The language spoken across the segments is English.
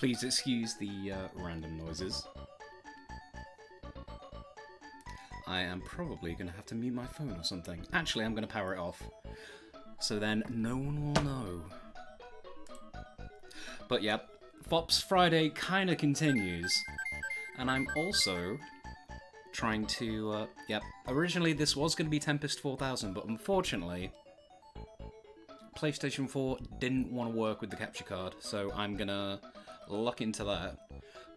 Please excuse the uh, random noises. I am probably going to have to mute my phone or something. Actually, I'm going to power it off. So then no one will know. But yep, Fox Friday kind of continues. And I'm also trying to, uh, yep, originally this was going to be Tempest 4000, but unfortunately, PlayStation 4 didn't want to work with the capture card, so I'm gonna look into that.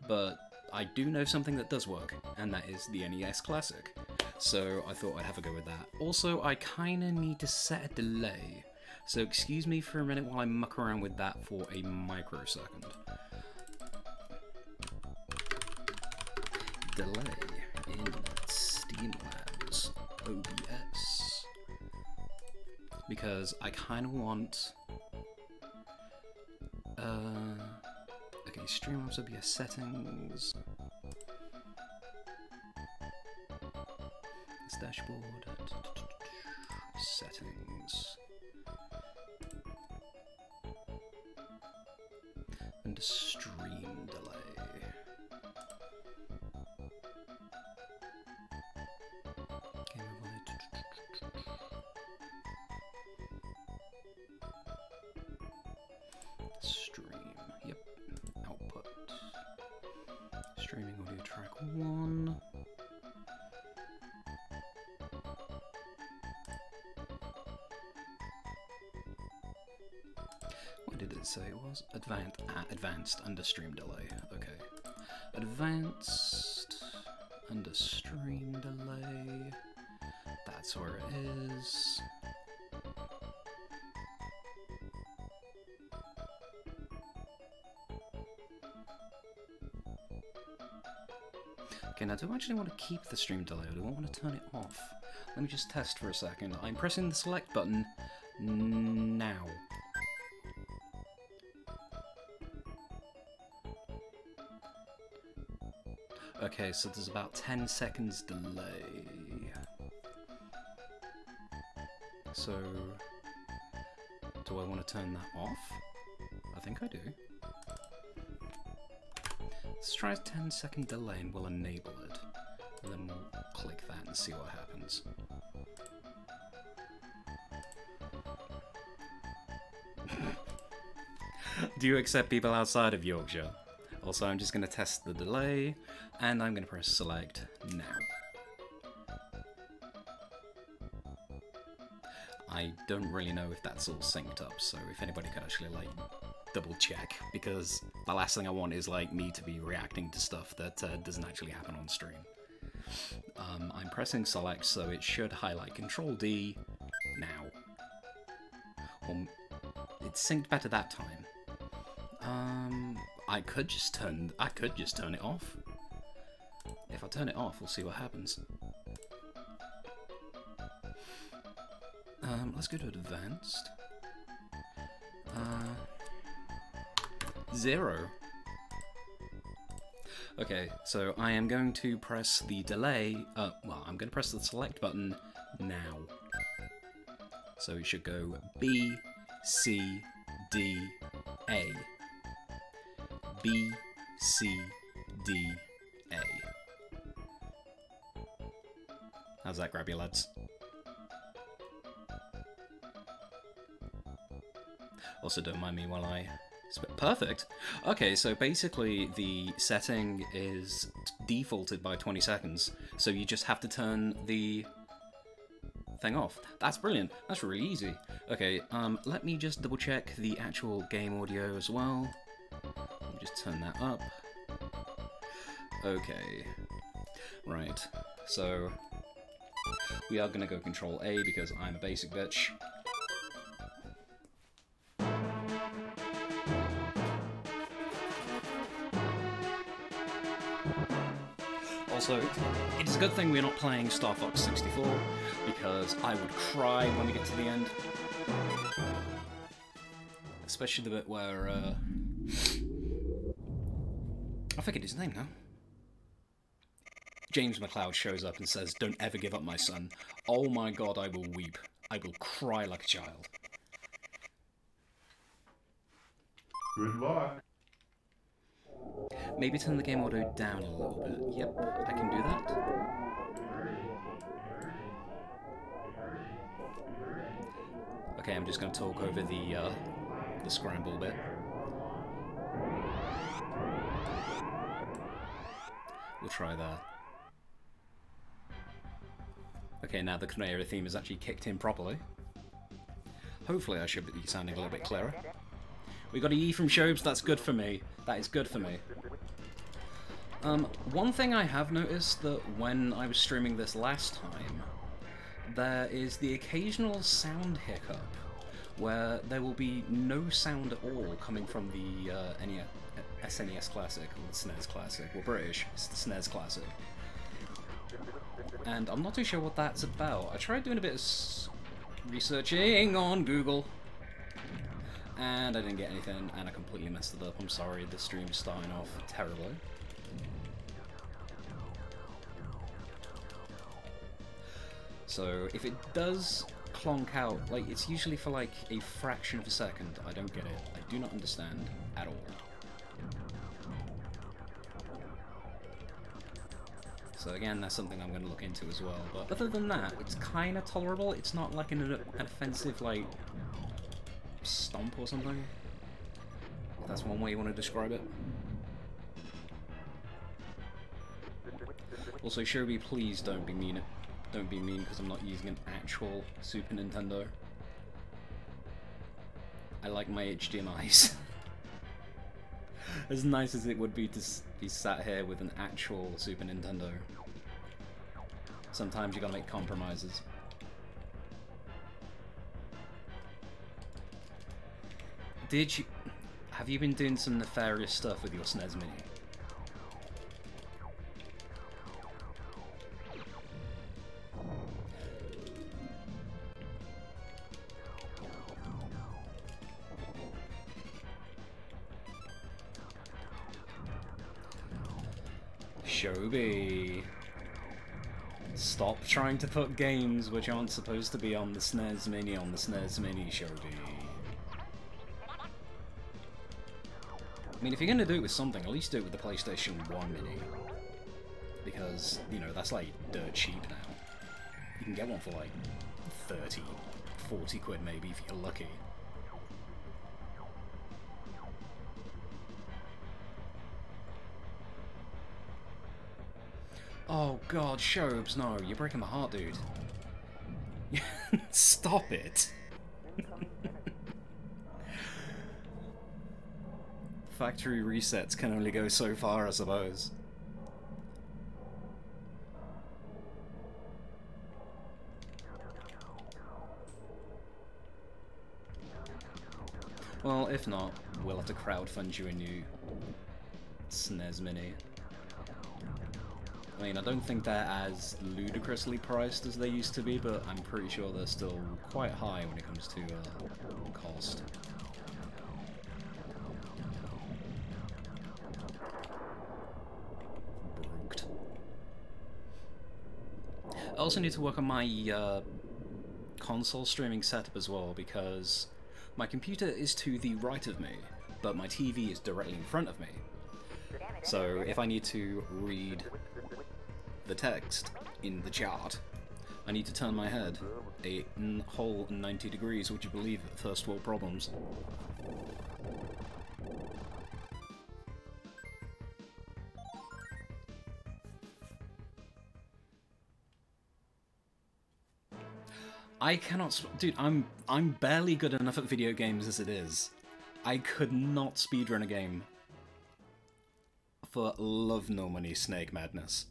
But I do know something that does work, and that is the NES Classic. So I thought I'd have a go with that. Also, I kinda need to set a delay. So excuse me for a minute while I muck around with that for a microsecond. Delay in Steam Labs OBS. Because I kind of want... okay, Streamlabs OBS settings. Under stream delay. Okay. Advanced under stream delay. That's where it is. Okay, now do I actually want to keep the stream delay or do I want to turn it off? Let me just test for a second. I'm pressing the select button now. Okay, so there's about 10 seconds delay. So, do I want to turn that off? I think I do. Let's try a 10 second delay and we'll enable it. And then we'll click that and see what happens. Do you accept people outside of Yorkshire? Also, I'm just going to test the delay, and I'm going to press select now. I don't really know if that's all synced up, so if anybody could actually, like, double check, because the last thing I want is, like, me to be reacting to stuff that uh, doesn't actually happen on stream. Um, I'm pressing select, so it should highlight Control D now. Well, it's synced better that time. Um, I could just turn. I could just turn it off. If I turn it off, we'll see what happens. Um, let's go to advanced. Uh, zero. Okay, so I am going to press the delay. Uh, well, I'm going to press the select button now. So it should go B, C, D, A. B, C, D, A. How's that grab you, lads? Also, don't mind me while I... Perfect! Okay, so basically the setting is defaulted by 20 seconds, so you just have to turn the thing off. That's brilliant. That's really easy. Okay, um, let me just double check the actual game audio as well. Just turn that up. Okay. Right. So we are gonna go control A because I'm a basic bitch. Also, it's a good thing we're not playing Star Fox 64 because I would cry when we get to the end. Especially the bit where uh, I forget his name now. James McCloud shows up and says, Don't ever give up, my son. Oh my god, I will weep. I will cry like a child. Good luck. Maybe turn the game audio down a little bit. Yep, I can do that. Okay, I'm just going to talk over the uh, the scramble bit. We'll try that. Okay, now the Corneria theme is actually kicked in properly. Hopefully I should be sounding a little bit clearer. We got a E from Shobes, that's good for me. That is good for me. Um, one thing I have noticed that when I was streaming this last time, there is the occasional sound hiccup where there will be no sound at all coming from the uh, SNES Classic, the SNES Classic. We're British, it's the SNES Classic. And I'm not too sure what that's about. I tried doing a bit of researching on Google, and I didn't get anything, and I completely messed it up. I'm sorry, the stream's starting off terribly. So if it does clonk out, like it's usually for like a fraction of a second, I don't get it. I do not understand at all. So again, that's something I'm going to look into as well. But other than that, it's kind of tolerable. It's not like an, an offensive, like, stomp or something. If that's one way you want to describe it. Also, Shobi, please don't be mean. Don't be mean because I'm not using an actual Super Nintendo. I like my HDMI's. as nice as it would be to be sat here with an actual Super Nintendo. Sometimes you gotta make compromises. Did you... Have you been doing some nefarious stuff with your SNES Mini? Trying to put games which aren't supposed to be on the SNES Mini on the SNES Mini, Shobi. I mean, if you're going to do it with something, at least do it with the PlayStation 1 Mini. Because, you know, that's like dirt cheap now. You can get one for like 30, 40 quid maybe if you're lucky. God, Shobes, no, you're breaking my heart, dude. Stop it. Factory resets can only go so far, I suppose. Well, if not, we'll have to crowdfund you a new SNES Mini. I mean, I don't think they're as ludicrously priced as they used to be, but I'm pretty sure they're still quite high when it comes to uh, cost. Brooked. I also need to work on my uh, console streaming setup as well, because my computer is to the right of me, but my TV is directly in front of me. So if I need to read the text in the chart, I need to turn my head a whole 90 degrees, would you believe it? First world problems. I cannot, dude. I'm I'm barely good enough at video games as it is. I could not speedrun a game for love no money snake madness.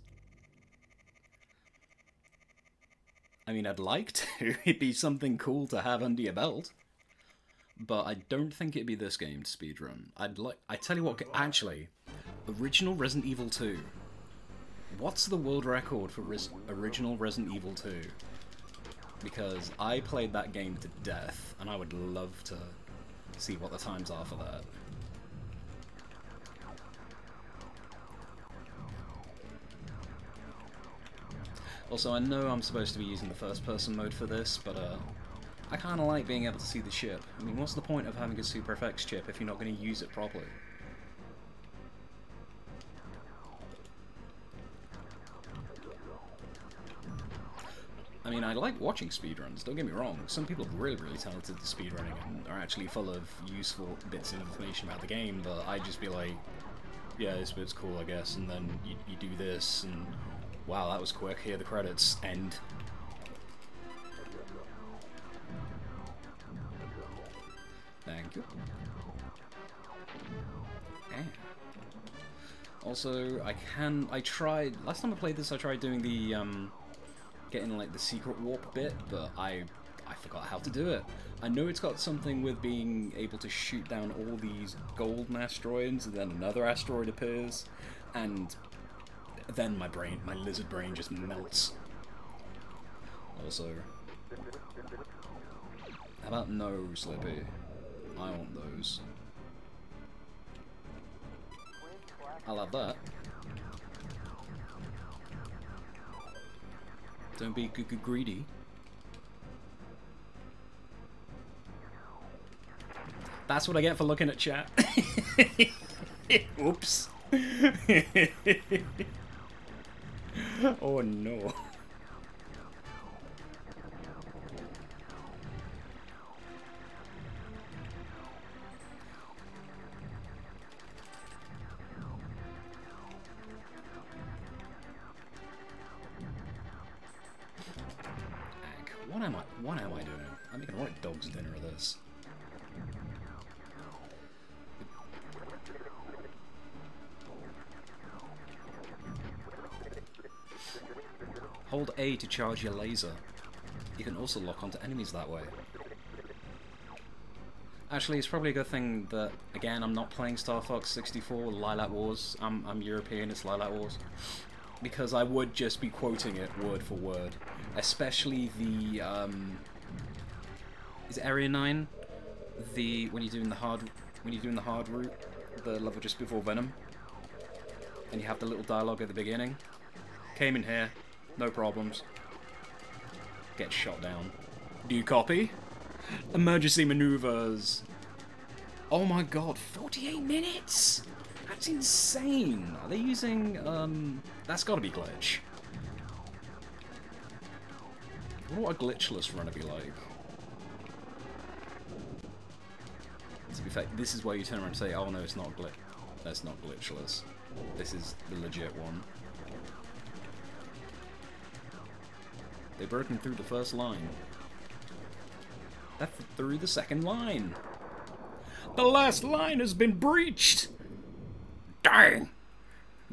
I mean, I'd like to. It'd be something cool to have under your belt. But I don't think it'd be this game to speedrun. I'd like. I tell you what, actually, original Resident Evil 2. What's the world record for original Resident Evil 2? Because I played that game to death, and I would love to see what the times are for that. Also, I know I'm supposed to be using the first-person mode for this, but uh, I kinda like being able to see the ship. I mean, what's the point of having a Super FX chip if you're not going to use it properly? I mean, I like watching speedruns, don't get me wrong. Some people are really, really talented at speedrunning and are actually full of useful bits of information about the game, but I just be like, yeah, this bit's cool, I guess, and then you, you do this, and wow, that was quick, here the credits end. Thank you. And also, I can, I tried, last time I played this I tried doing the, um, getting like the secret warp bit, but I I forgot how to do it. I know it's got something with being able to shoot down all these golden asteroids, and then another asteroid appears, and then my brain, my lizard brain just melts. Also, how about no, Slippy? I want those. I love that. Don't be greedy. That's what I get for looking at chat. Oops. oh no. What am I? What am I doing? I'm making a right dog's dinner Hold A to charge your laser. You can also lock onto enemies that way. Actually, it's probably a good thing that, again, I'm not playing Star Fox 64 Lylat Wars. I'm, I'm European, it's Lylat Wars. Because I would just be quoting it word for word. Especially the, um... Is Area 9? The, when you're doing the hard, when you're doing the hard route, the level just before Venom. And you have the little dialogue at the beginning. Came in here, no problems. Get shot down. Do you copy? Emergency maneuvers. Oh my god, 48 minutes? That's insane. Are they using, um, that's gotta be glitch. What a glitchless run would be like. To be fair, this is where you turn around and say, oh no, it's not glitch. That's not glitchless. This is the legit one. They've broken through the first line. That's through the second line. The last line has been breached! Dang!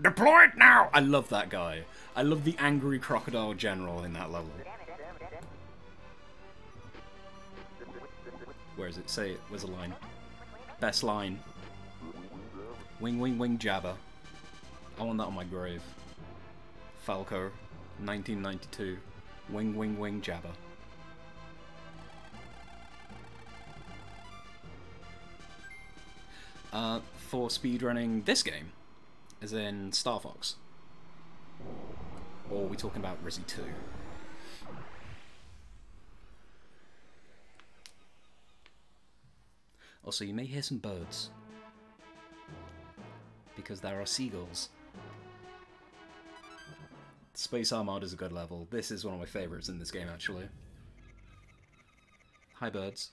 Deploy it now! I love that guy. I love the angry crocodile general in that level. Where is it? Say it. Where's the line? Best line. Wing, wing, wing, Jabba. I want that on my grave. Falco, 1992. Wing, wing, wing, Jabba. Uh, for speedrunning this game, as in Star Fox. Or are we talking about Resi 2? Also, you may hear some birds. Because there are seagulls. Space Armada is a good level. This is one of my favourites in this game, actually. Hi, birds.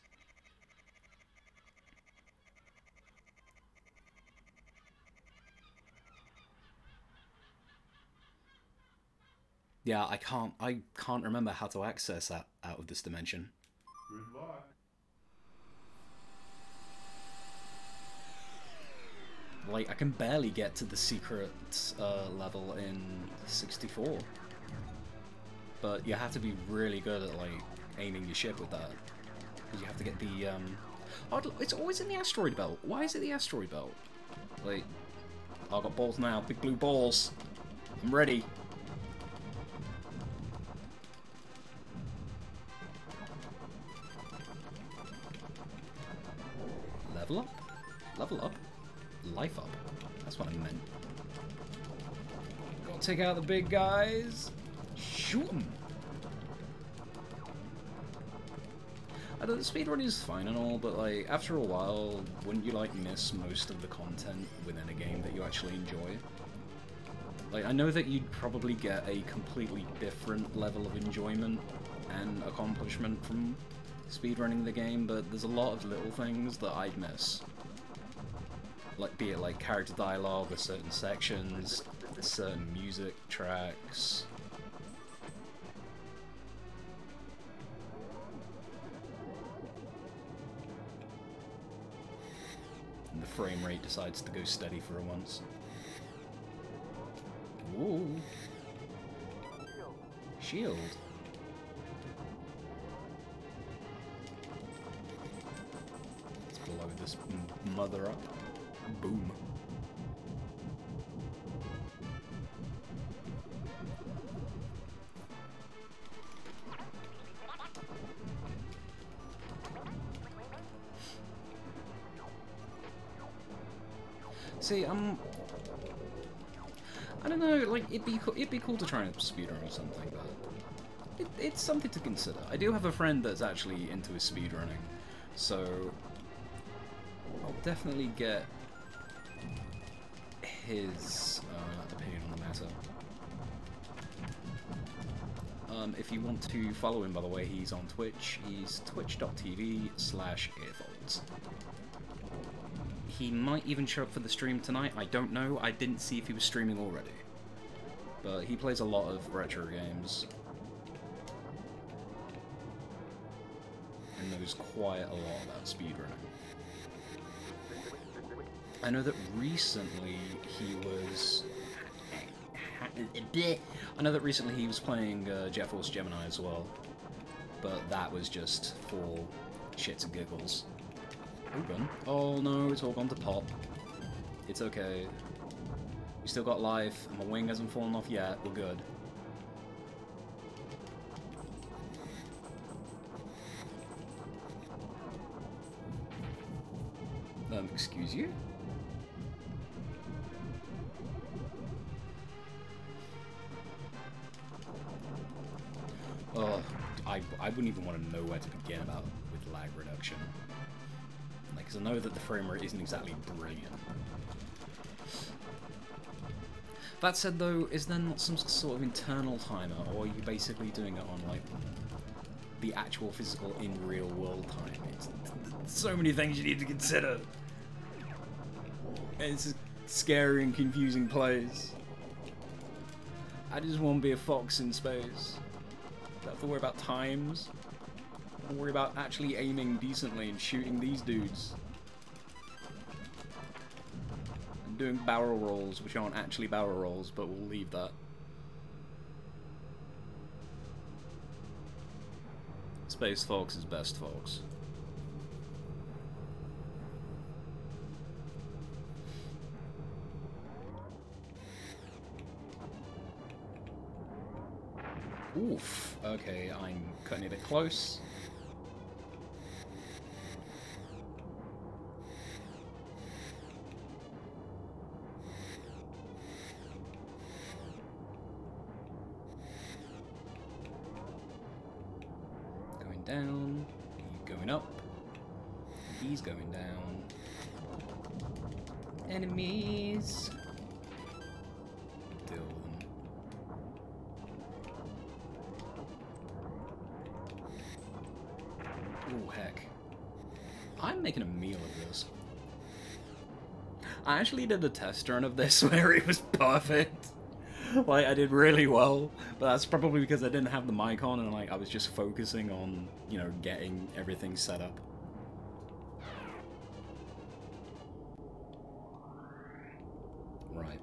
Yeah, I can't. I can't remember how to access that out of this dimension. Goodbye. Like, I can barely get to the secret uh, level in 64. But you have to be really good at, like, aiming your ship with that. Because you have to get the, um... Oh, it's always in the asteroid belt. Why is it the asteroid belt? Like, I've got balls now. Big blue balls. I'm ready. Level up? Level up? Life up. That's what I meant. Go take out the big guys. Shoot them. I know the speedrun is fine and all, but like after a while, wouldn't you like miss most of the content within a game that you actually enjoy? Like I know that you'd probably get a completely different level of enjoyment and accomplishment from speedrunning the game, but there's a lot of little things that I'd miss. Like, be it like character dialogue or certain sections, certain music tracks. And the frame rate decides to go steady for a once. Ooh. Shield. Let's blow this mother up. Boom. See, um, I don't know. Like, it'd be it'd be cool to try and speedrun or something, but it, it's something to consider. I do have a friend that's actually into his speedrunning, so I'll definitely get his uh, opinion on the matter. Um, if you want to follow him, by the way, he's on Twitch. He's twitch.tv slash earfolds. He might even show up for the stream tonight. I don't know. I didn't see if he was streaming already. But he plays a lot of retro games. And knows quite a lot about speedrunning. I know that recently he was... I know that recently he was playing uh, Jet Force Gemini as well. But that was just for shits and giggles. Open. Oh no, it's all gone to pop. It's okay. We still got life, and my wing hasn't fallen off yet. We're good. Isn't exactly brilliant. That said, though, is there not some sort of internal timer, or are you basically doing it on, like, the actual physical in real world time? It's, so many things you need to consider. It's a scary and confusing place. I just want to be a fox in space. Don't have to worry about times. Don't worry about actually aiming decently and shooting these dudes. Doing barrel rolls, which aren't actually barrel rolls, but we'll leave that. Space Fox is best Fox. Oof. Okay, I'm cutting it a bit close. Down, going up, he's going down. Enemies! Them. Oh, heck. I'm making a meal of this. I actually did a test run of this where it was perfect. Like, I did really well, but that's probably because I didn't have the mic on and, like, I was just focusing on, you know, getting everything set up. Right.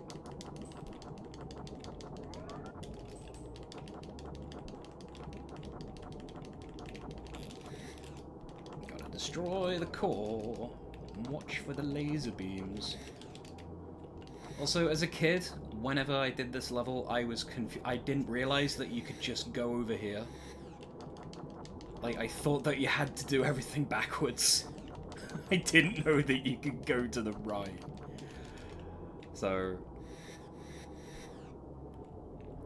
Gotta destroy the core. Watch for the laser beams. Also, as a kid, whenever I did this level, I was confused. I didn't realize that you could just go over here. Like, I thought that you had to do everything backwards. I didn't know that you could go to the right. So...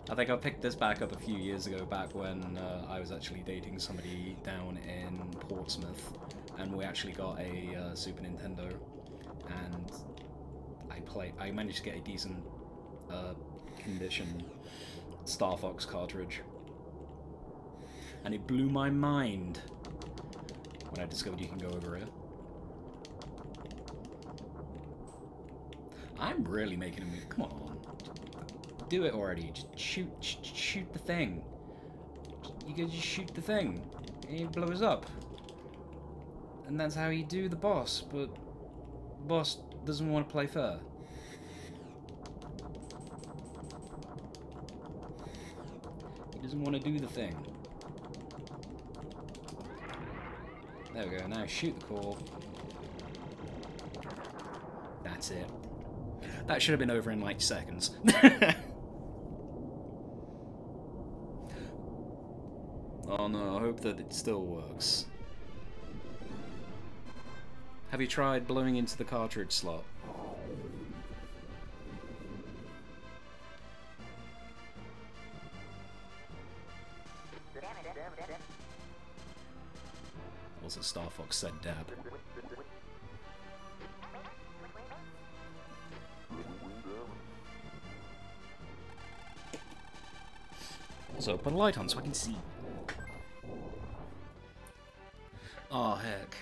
I think I picked this back up a few years ago, back when uh, I was actually dating somebody down in Portsmouth, and we actually got a uh, Super Nintendo, and I played. I managed to get a decent uh, condition Star Fox cartridge. And it blew my mind when I discovered you can go over here. I'm really making a move. Come on. Do it already. Just shoot, sh shoot the thing. You can just shoot the thing. And it blows up. And that's how you do the boss, but boss doesn't want to play fair. Doesn't want to do the thing. There we go, now shoot the core. That's it. That should have been over in like seconds. oh no, I hope that it still works. Have you tried blowing into the cartridge slot? Also, Star Fox said dab. Also, put a light on so I can see. Oh, heck.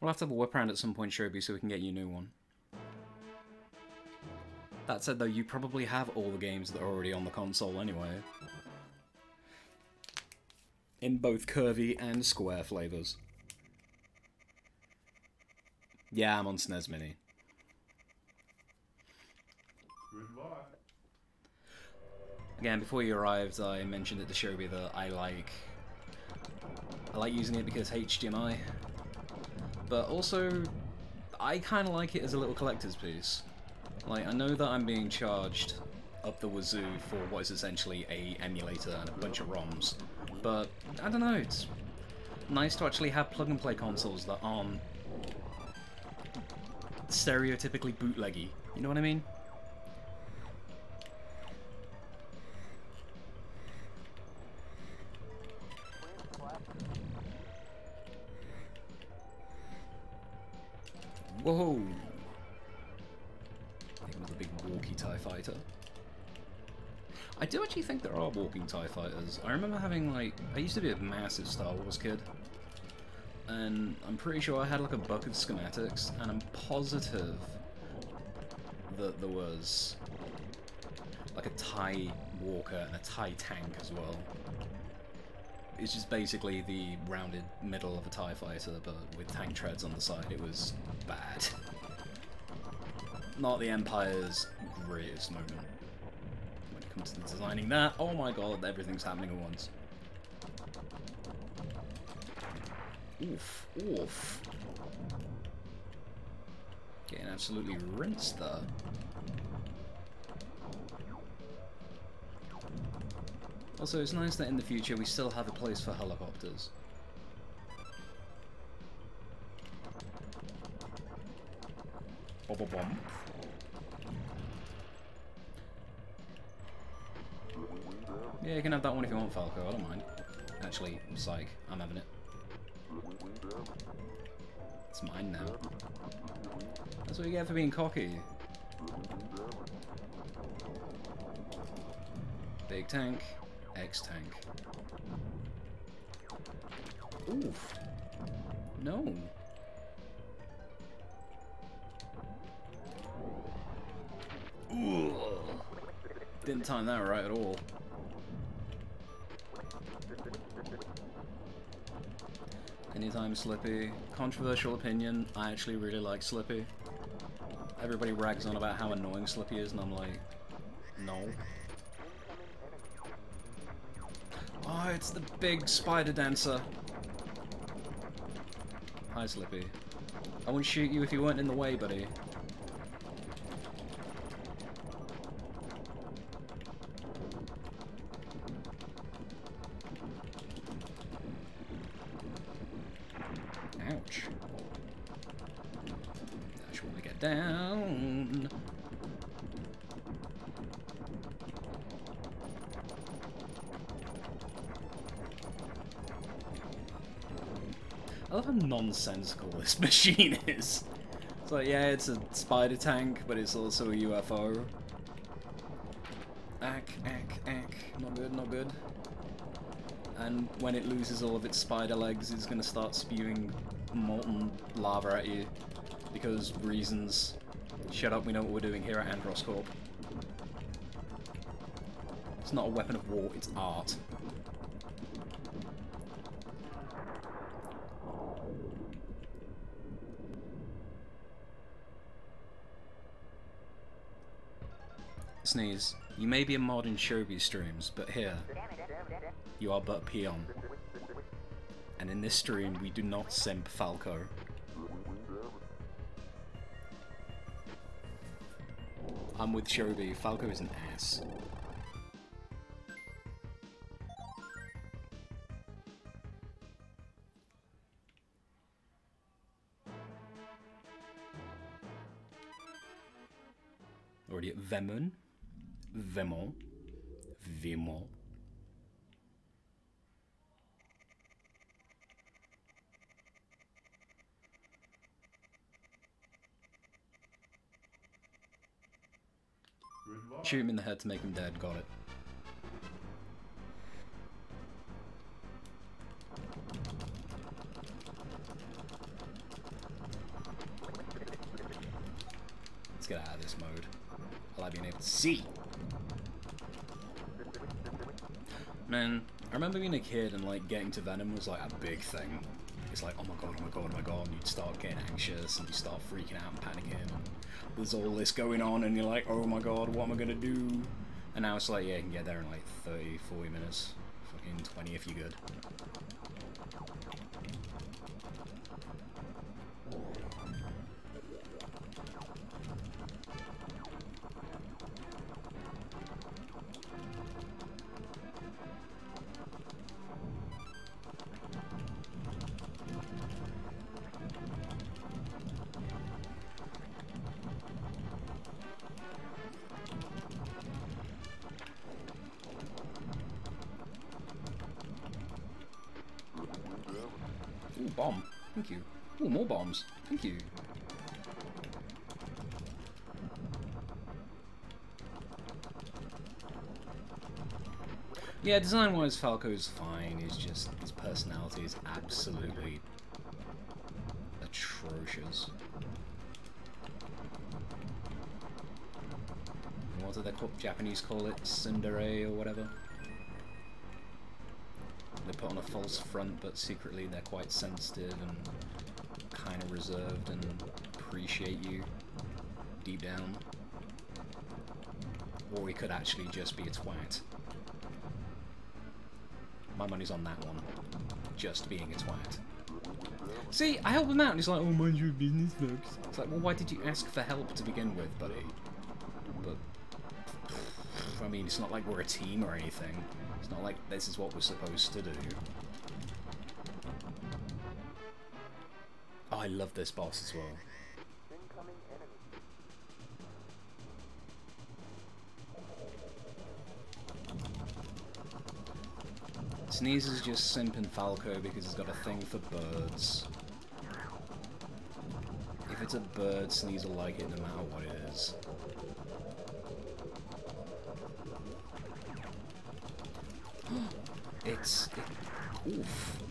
We'll have to have a whip around at some point, Shobi, so we can get you a new one. That said, though, you probably have all the games that are already on the console anyway. In both curvy and square flavors. Yeah, I'm on SNES Mini. Again, before you arrived, I mentioned it to Shobi that I like I like using it because HDMI, but also I kind of like it as a little collector's piece. Like, I know that I'm being charged up the wazoo for what is essentially a emulator and a bunch of ROMs, but I don't know, it's nice to actually have plug-and-play consoles that aren't stereotypically bootleggy, you know what I mean? Whoa! I do actually think there are walking TIE fighters. I remember having, like, I used to be a massive Star Wars kid. And I'm pretty sure I had, like, a book of schematics, and I'm positive that there was, like, a TIE walker and a TIE tank as well. It's just basically the rounded middle of a TIE fighter, but with tank treads on the side. It was bad. Not the Empire's greatest moment comes to designing that. Oh my god, everything's happening at once. Oof, oof. Getting absolutely rinsed there. Also, it's nice that in the future we still have a place for helicopters. Bob Yeah, you can have that one if you want, Falco. I don't mind. Actually, psych. I'm having it. It's mine now. That's what you get for being cocky. Big tank. X-Tank. Oof. No. Ooh. Didn't time that right at all. Anytime Slippy. Controversial opinion, I actually really like Slippy. Everybody rags on about how annoying Slippy is, and I'm like, no. Oh, it's the big spider dancer. Hi, Slippy. I wouldn't shoot you if you weren't in the way, buddy. Nonsensical this machine is. Like, yeah, it's a spider tank, but it's also a UFO. Ack, ack, ack. Not good, not good. And when it loses all of its spider legs, it's gonna start spewing molten lava at you. Because reasons. Shut up, we know what we're doing here at Andross Corp. It's not a weapon of war, it's art. Sneeze, you may be a mod in Shobi streams, but here, you are but a peon. And in this stream, we do not simp Falco. I'm with Shobi, Falco is an ass. Already at Vemun. Vemon. Vemon. Shoot him in the head to make him dead, got it. Let's get out of this mode. I like being able to see. I remember being a kid and like getting to Venom was like a big thing. It's like, oh my god, oh my god, oh my god, and you'd start getting anxious and you start freaking out and panicking. And there's all this going on and you're like, oh my god, what am I gonna do? And now it's like, yeah, you can get there in like 30, 40 minutes. Fucking 20 if you're good. Thank you. Ooh, more bombs. Thank you. Yeah, design-wise, Falco's fine. He's just his personality is absolutely atrocious. What do the Japanese call it? Tsundere or whatever. A false front, but secretly they're quite sensitive and kind of reserved and appreciate you deep down. Or he could actually just be a twat. My money's on that one. Just being a twat. See, I help him out and he's like, oh, mind your business, folks. It's like, well, why did you ask for help to begin with, buddy? But, I mean, it's not like we're a team or anything. It's not like this is what we're supposed to do. Oh, I love this boss as well. Sneeze is just simping Falco because he's got a thing for birds. If it's a bird, Sneeze will like it no matter what it is. It's... It, oof.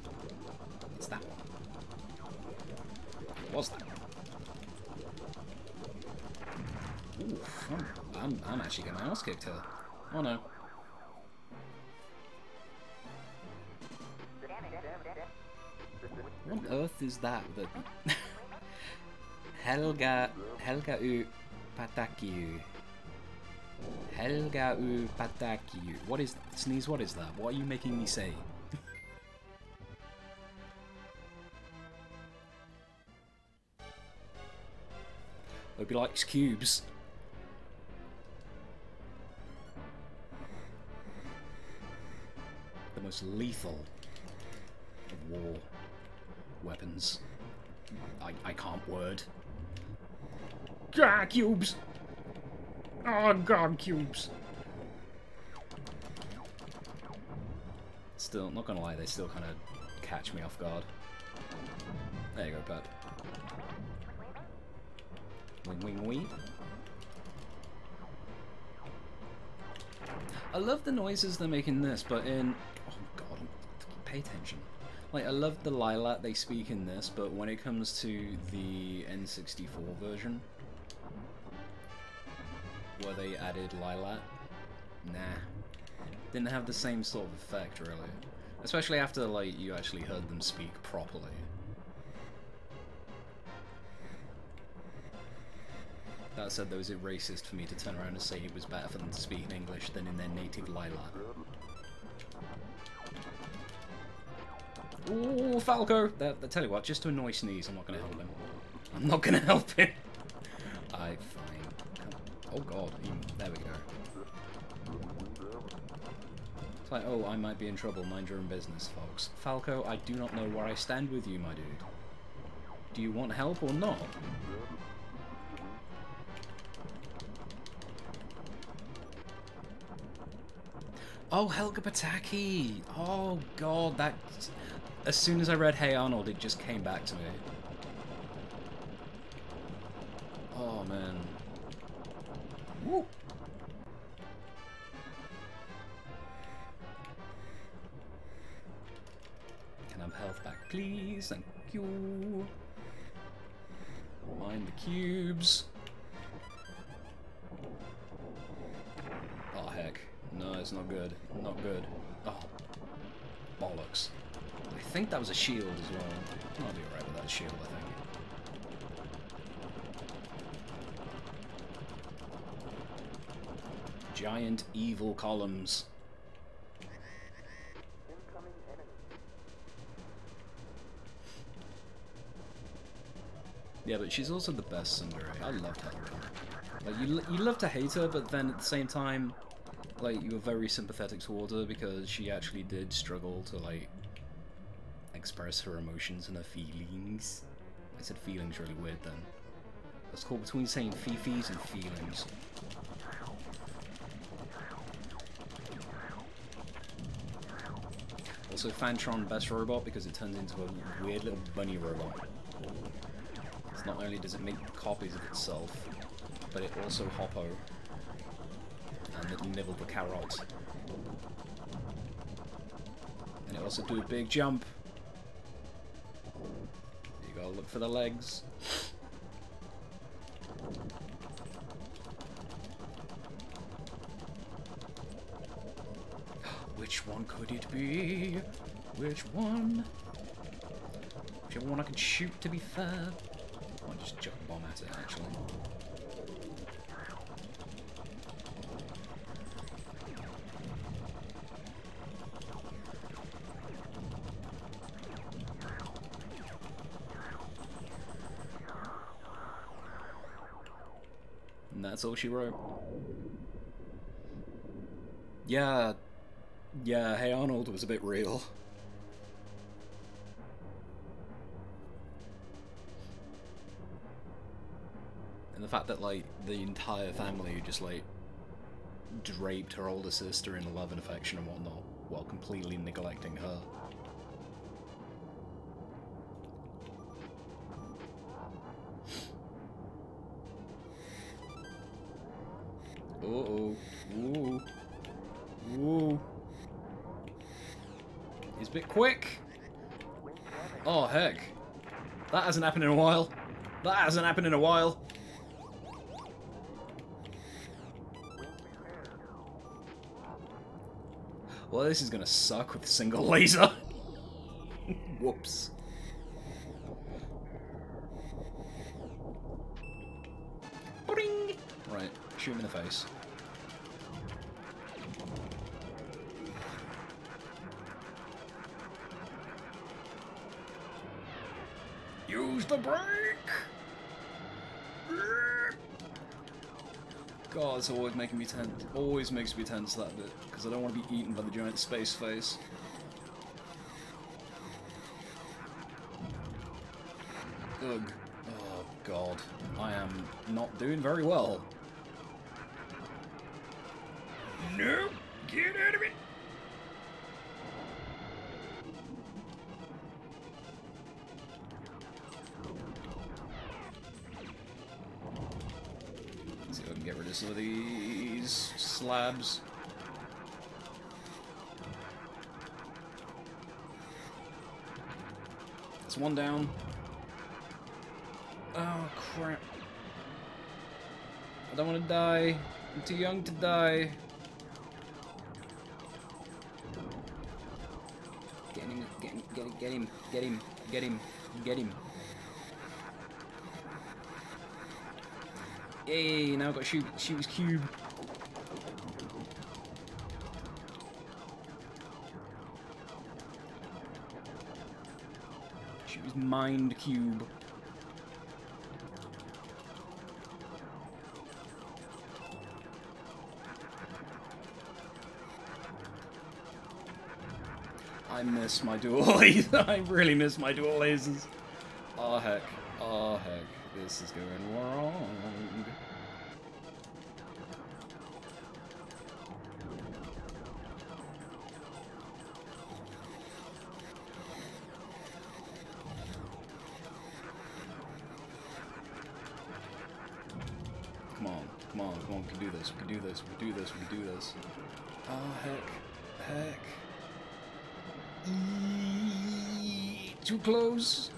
It's that one. It was that one. Oof. I'm, I'm, I'm actually getting my ass kicked here. Oh no. What on earth is that? That Helga Helga u Patakiu. Helga u Patakiu. What is sneeze? What is that? What are you making me say? Hope he likes cubes. The most lethal of war weapons. I, I can't word. Ah, cubes! Oh god, cubes! Still, not gonna lie, they still kind of catch me off guard. There you go, bud. Wing, wing, wing. I love the noises they're making this, but in oh god, pay attention. Like I love the Lylat they speak in this, but when it comes to the N64 version, where they added Lylat, nah, didn't have the same sort of effect really. Especially after like you actually heard them speak properly. That said, though, is it racist for me to turn around and say it was better for them to speak in English than in their native Lylat? Ooh, Falco! I tell you what, just to annoy Sneeze, I'm not going to help him. I'm not going to help him. I. Oh god, mm, there we go. It's like, oh, I might be in trouble. Mind your own business, folks. Falco, I do not know where I stand with you, my dude. Do you want help or not? Oh, Helga Pataki! Oh god, that... As soon as I read Hey Arnold, it just came back to me. Oh, man. Please? Thank you. Mind the cubes. Oh, heck. No, it's not good. Not good. Oh, bollocks. I think that was a shield as well. I'll be alright with that shield, I think. Giant evil columns. Yeah, but she's also the best Tsundere. I loved her. Like you, you love to hate her, but then at the same time, like you were very sympathetic towards her because she actually did struggle to like express her emotions and her feelings. I said feelings really weird then. That's called between saying fifis and feelings. Also Phantron best robot because it turns into a weird little bunny robot. It's not only does it make copies of itself, but it also hoppo and it nibble the carrot. And it also do a big jump. You gotta look for the legs. Which one could it be? Which one? Whichever one I can shoot, to be fair. I'll just chuck a bomb at it, actually. And that's all she wrote. Yeah, yeah, Hey Arnold was a bit real. Fact that, like, the entire family just, like, draped her older sister in love and affection and whatnot, while completely neglecting her. Ooh. He's a bit quick. Oh, heck. That hasn't happened in a while. That hasn't happened in a while. Well, this is gonna suck with a single laser. Whoops. Right, shoot him in the face. Use the brake! God, it's always making me tense. Always makes me tense that bit, because I don't want to be eaten by the giant space face. Ugh. Oh, God. I am not doing very well. It's one down. Oh, crap. I don't want to die. I'm too young to die. Get him, get him, get him, get him, get him, get him, get him. Yay, now I've got shoot, shoot his cube. Mind cube. I miss my dual lasers. I really miss my dual lasers. Oh ah, heck. Oh heck. This is going wrong. This, we do this, we do this. Oh heck. Heck. Too close.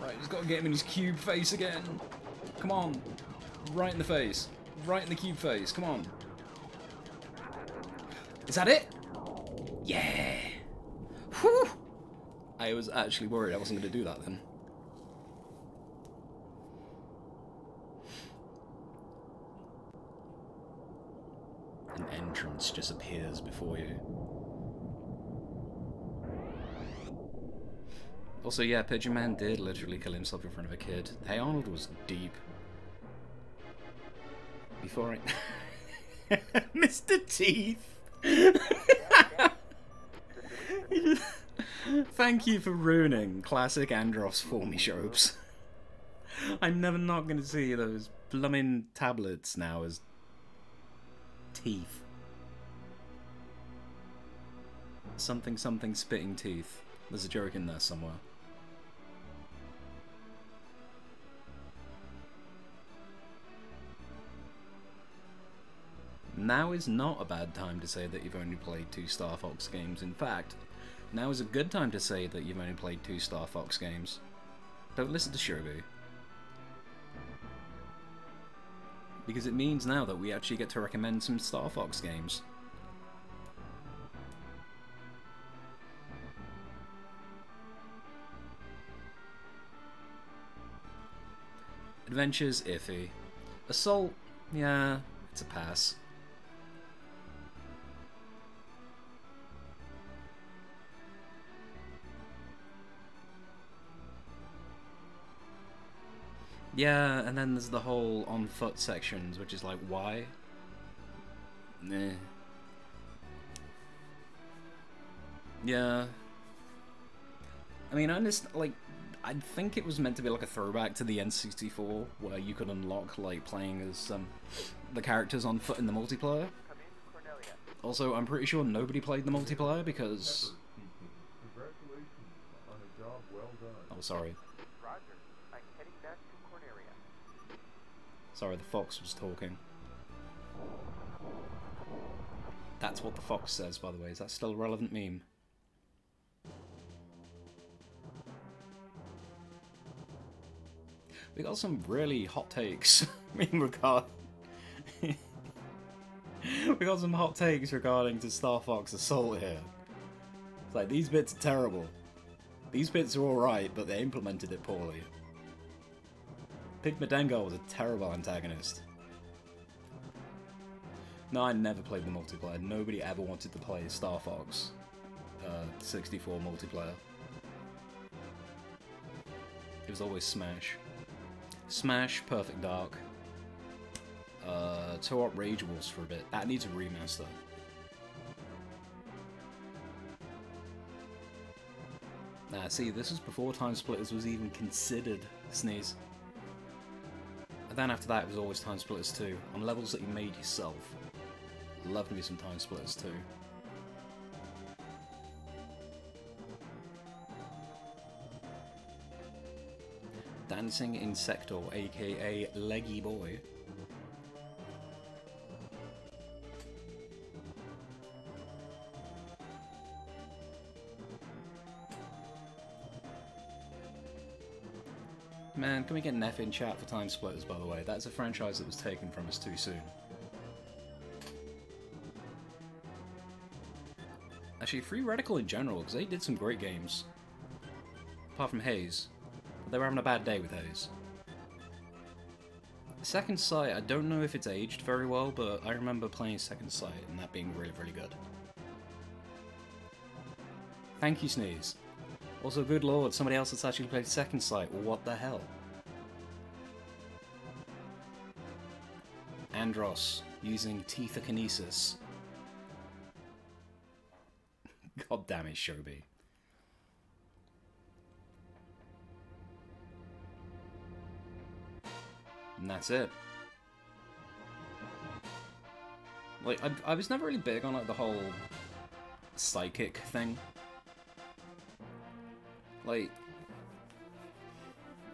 Right, just gotta get him in his cube face again. Come on. Right in the face. Right in the cube face. Come on. Is that it? Yeah. Whew. I was actually worried I wasn't going to do that then. An entrance just appears before you. Also, yeah, Pigeon Man did literally kill himself in front of a kid. Hey Arnold was deep. Before I... Mr. Teeth! Thank you for ruining classic Andross for me, Shobes. I'm never not going to see those blooming tablets now as teeth. Something something spitting teeth. There's a joke in there somewhere. Now is not a bad time to say that you've only played two Star Fox games. In fact, now is a good time to say that you've only played two Star Fox games. Don't listen to Shobu. Because it means now that we actually get to recommend some Star Fox games. Adventures, iffy. Assault, yeah, it's a pass. Yeah, and then there's the whole on foot sections, which is like, why? Nah. Yeah. I mean, I understand, like, I think it was meant to be like a throwback to the N64, where you could unlock, like, playing as um, the characters on foot in the multiplayer. Also, I'm pretty sure nobody played the multiplayer because... Oh, sorry. Sorry, the fox was talking. That's what the fox says, by the way. Is that still a relevant meme? We got some really hot takes in regard. we got some hot takes regarding to Star Fox Assault here. It's like these bits are terrible. These bits are alright, but they implemented it poorly. Pigma Dengar was a terrible antagonist. No, I never played the multiplayer. Nobody ever wanted to play Star Fox uh, 64 multiplayer. It was always Smash. Smash, Perfect Dark. Uh, Turok Rage Wars for a bit. That needs a remaster. Nah, see, this was before Time Splitters was even considered Sneeze. And then after that, it was always Time Splitters 2, on levels that you made yourself. Loved me some Time Splitters 2. Dancing Insector, aka Leggy Boy. Man, can we get Neff in chat for Time Splitters, by the way? That's a franchise that was taken from us too soon. Actually, Free Radical in general, because they did some great games. Apart from Haze. But they were having a bad day with Haze. Second Sight, I don't know if it's aged very well, but I remember playing Second Sight and that being really, really good. Thank you, Sneeze. Also, good lord, somebody else that's actually played Second Sight. What the hell? Andross, using Teethakinesis. God damn it, Shobi. And that's it. Like, I, I was never really big on like the whole psychic thing. Like,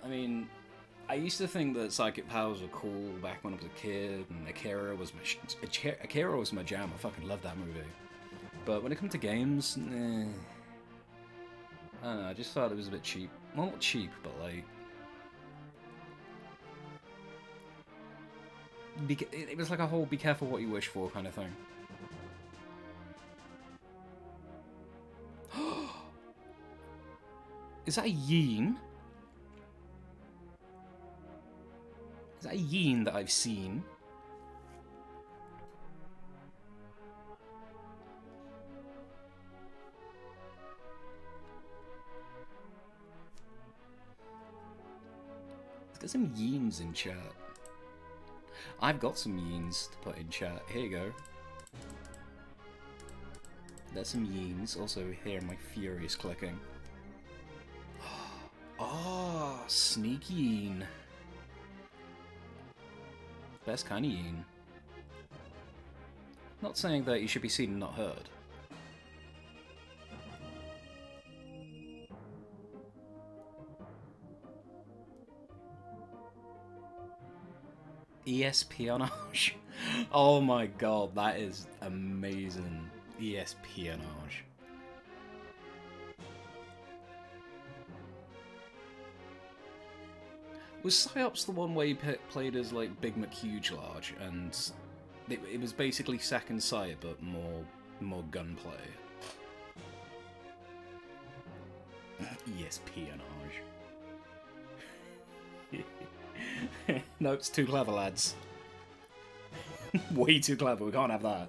I mean, I used to think that psychic powers were cool back when I was a kid, and Akira was my Akira was my jam. I fucking loved that movie. But when it comes to games, eh, I don't know. I just thought it was a bit cheap. Well, not cheap, but like. it was like a whole be careful what you wish for kind of thing. Is that a yin? Is that a yin that I've seen? Let's get some yins in chat. I've got some yins to put in chat. Here you go. There's some yins. Also, here my furious clicking. Oh, sneaky. Best kind of yin. Not saying that you should be seen and not heard. Espionage. oh my god, that is amazing. Espionage. Was Psi-Ops the one where you played as like Big McHuge Large, and it, it was basically Second Sight but more more gunplay? Yes, espionage. no, it's too clever, lads. Way too clever. We can't have that.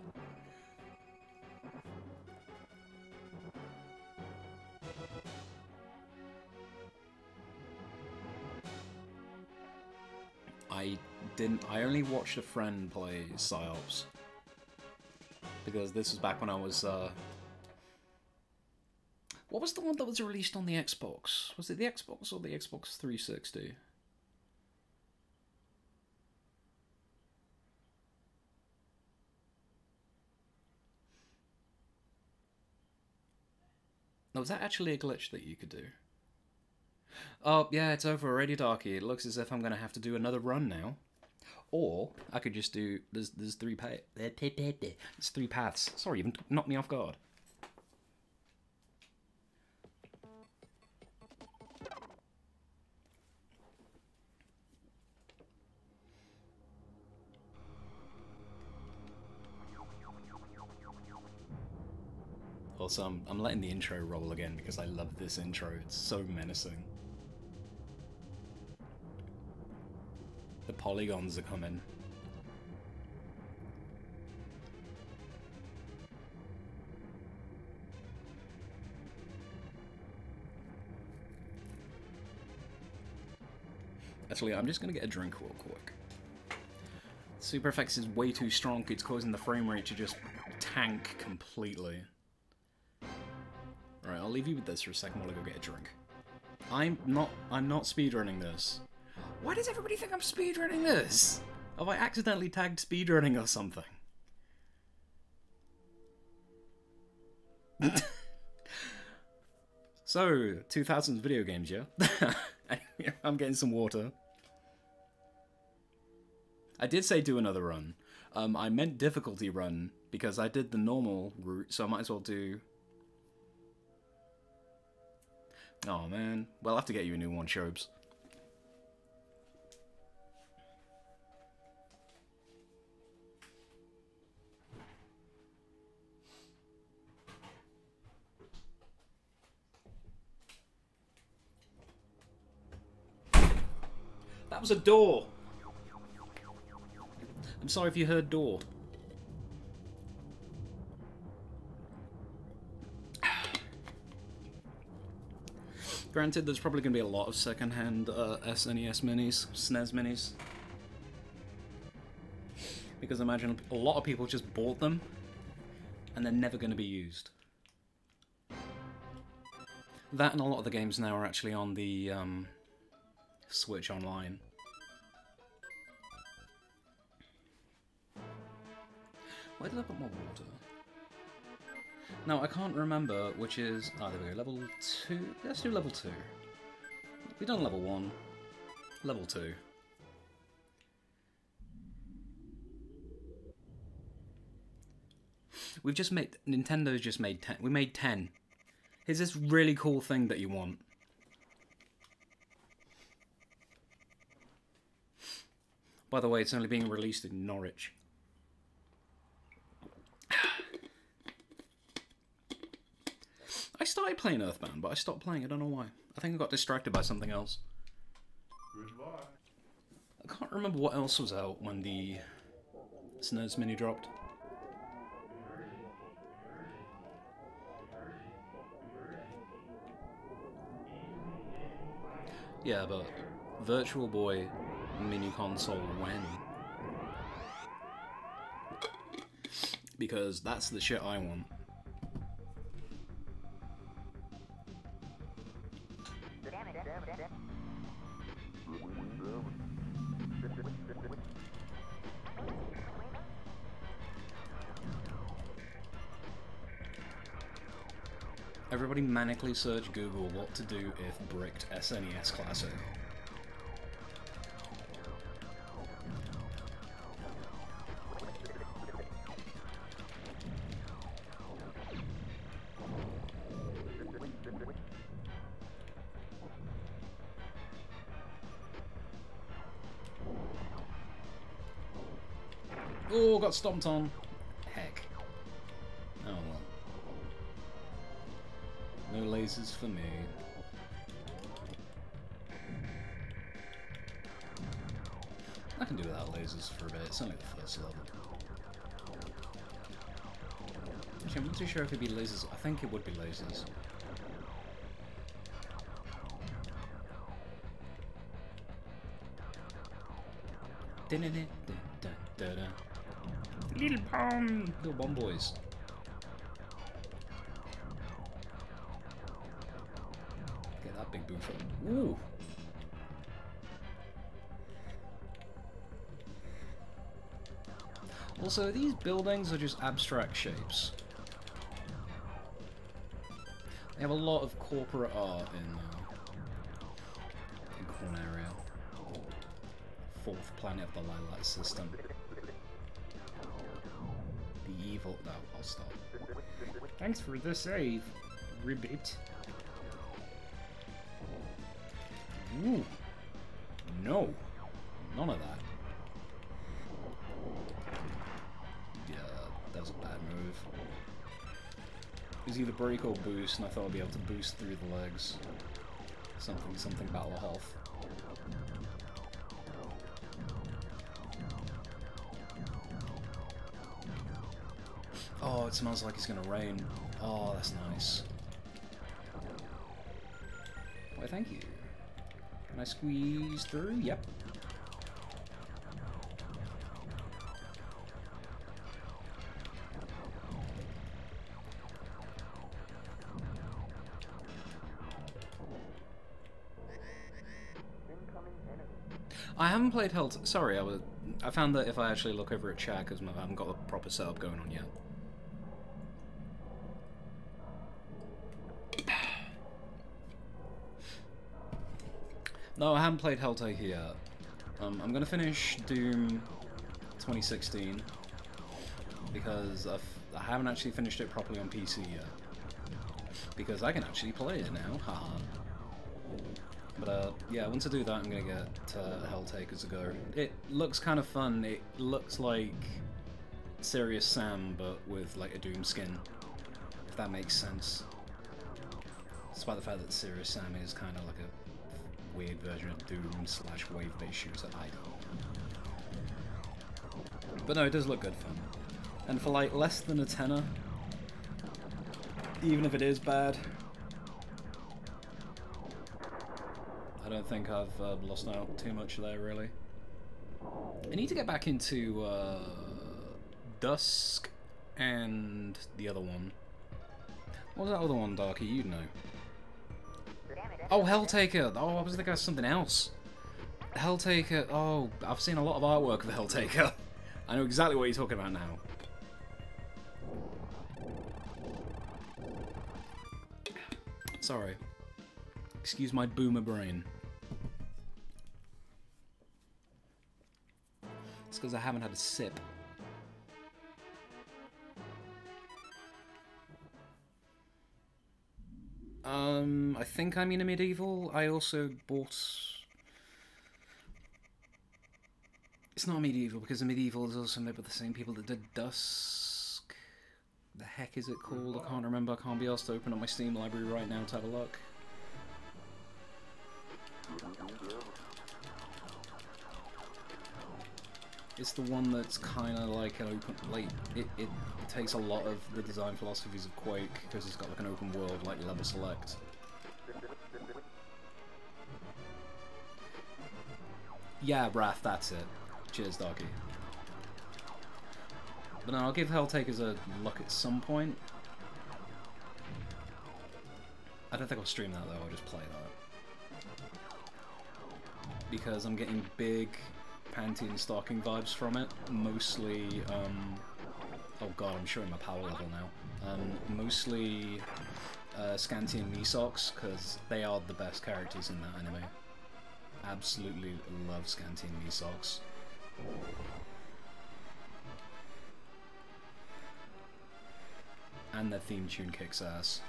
Didn't. I only watched a friend play Psi-Ops because this was back when I was. Uh, what was the one that was released on the Xbox? Was it the Xbox or the Xbox 360? No, was that actually a glitch that you could do? Oh, yeah, it's over already, Darky. It looks as if I'm going to have to do another run now. Or I could just do... There's, there's three pa three paths. Sorry, you knocked me off guard. Also, I'm, I'm letting the intro roll again because I love this intro. It's so menacing. The polygons are coming. Actually, I'm just gonna get a drink real quick. Super FX is way too strong, it's causing the frame rate to just tank completely. Right, I'll leave you with this for a second while I go get a drink. I'm not I'm not speedrunning this. Why does everybody think I'm speedrunning this? Have I accidentally tagged speedrunning or something? so, 2000s video games, yeah? I'm getting some water. I did say do another run. Um, I meant difficulty run because I did the normal route, so I might as well do. Oh man, well, I'll have to get you a new one, Shobes. That was a door. I'm sorry if you heard door. Granted, there's probably going to be a lot of second-hand uh, SNES minis, SNES minis. Because imagine a lot of people just bought them, and they're never going to be used. That and a lot of the games now are actually on the um, Switch Online. Where did I put more water? Now, I can't remember which is... Oh, there we go. Level 2? Let's do level 2. We've done level 1. Level 2. We've just made... Nintendo's just made 10. We made 10. Here's this really cool thing that you want. By the way, it's only being released in Norwich. I started playing Earthbound, but I stopped playing. I don't know why. I think I got distracted by something else. Goodbye. I can't remember what else was out when the SNES Mini dropped. Yeah, but Virtual Boy Mini Console when? Because that's the shit I want. Everybody manically search Google what to do if bricked SNES Classic. Oh, got stomped on. Heck. Oh well. No lasers for me. I can do without lasers for a bit. It's only the first level. Actually, I'm not too sure if it'd be lasers. I think it would be lasers. Little bomb! Little bomb boys. Get that big boom from. Ooh! Also, these buildings are just abstract shapes. They have a lot of corporate art in, uh, in Corneria. Fourth planet of the Lylat system. The evil... No, I'll stop. Thanks for the save, Ribbit. Ooh. No. None of that. Yeah, that was a bad move. It was either break or boost, and I thought I'd be able to boost through the legs. Something, something battle health. Oh, it smells like it's gonna rain. Oh, that's nice. I squeeze through? Yep. I haven't played Hell. Sorry, I was. I found that if I actually look over at chat, because I haven't got the proper setup going on yet. No, I haven't played Helltaker yet. Um, I'm gonna finish Doom 2016 because I've, I haven't actually finished it properly on PC yet. Because I can actually play it now, haha. But uh, yeah, once I do that, I'm gonna get uh, Helltakers a go. It looks kind of fun. It looks like Serious Sam, but with like a Doom skin, if that makes sense. Despite the fact that Serious Sam is kind of like a weird version of Doom slash wave-based shooter, I know. But no, it does look good fun. And for like less than a tenner, even if it is bad, I don't think I've uh, lost out too much there, really. I need to get back into uh, Dusk and the other one. What was that other one, Darky? You'd know. Oh, Helltaker! Oh, I was thinking of something else. Helltaker. Oh, I've seen a lot of artwork of Helltaker. I know exactly what you're talking about now. Sorry. Excuse my boomer brain. It's because I haven't had a sip. Um, I think I'm in a medieval. I also bought. It's not medieval because the medieval is also made by the same people that did Dusk. The heck is it called? I can't remember. I can't be asked to open up my Steam library right now to have a look. It's the one that's kind of like an open, like it, it, takes a lot of the design philosophies of Quake because it's got like an open world, like level select. Yeah, Wrath, that's it. Cheers, doggy. But no, I'll give Helltakers a look at some point. I don't think I'll stream that though, I'll just play that. Because I'm getting big Panty and Stocking vibes from it. Mostly, um, oh god, I'm showing my power level now. Um, mostly uh, Scanty and Kneesocks, because they are the best characters in that anime. Absolutely love Scanty and Kneesocks. And their theme tune kicks ass.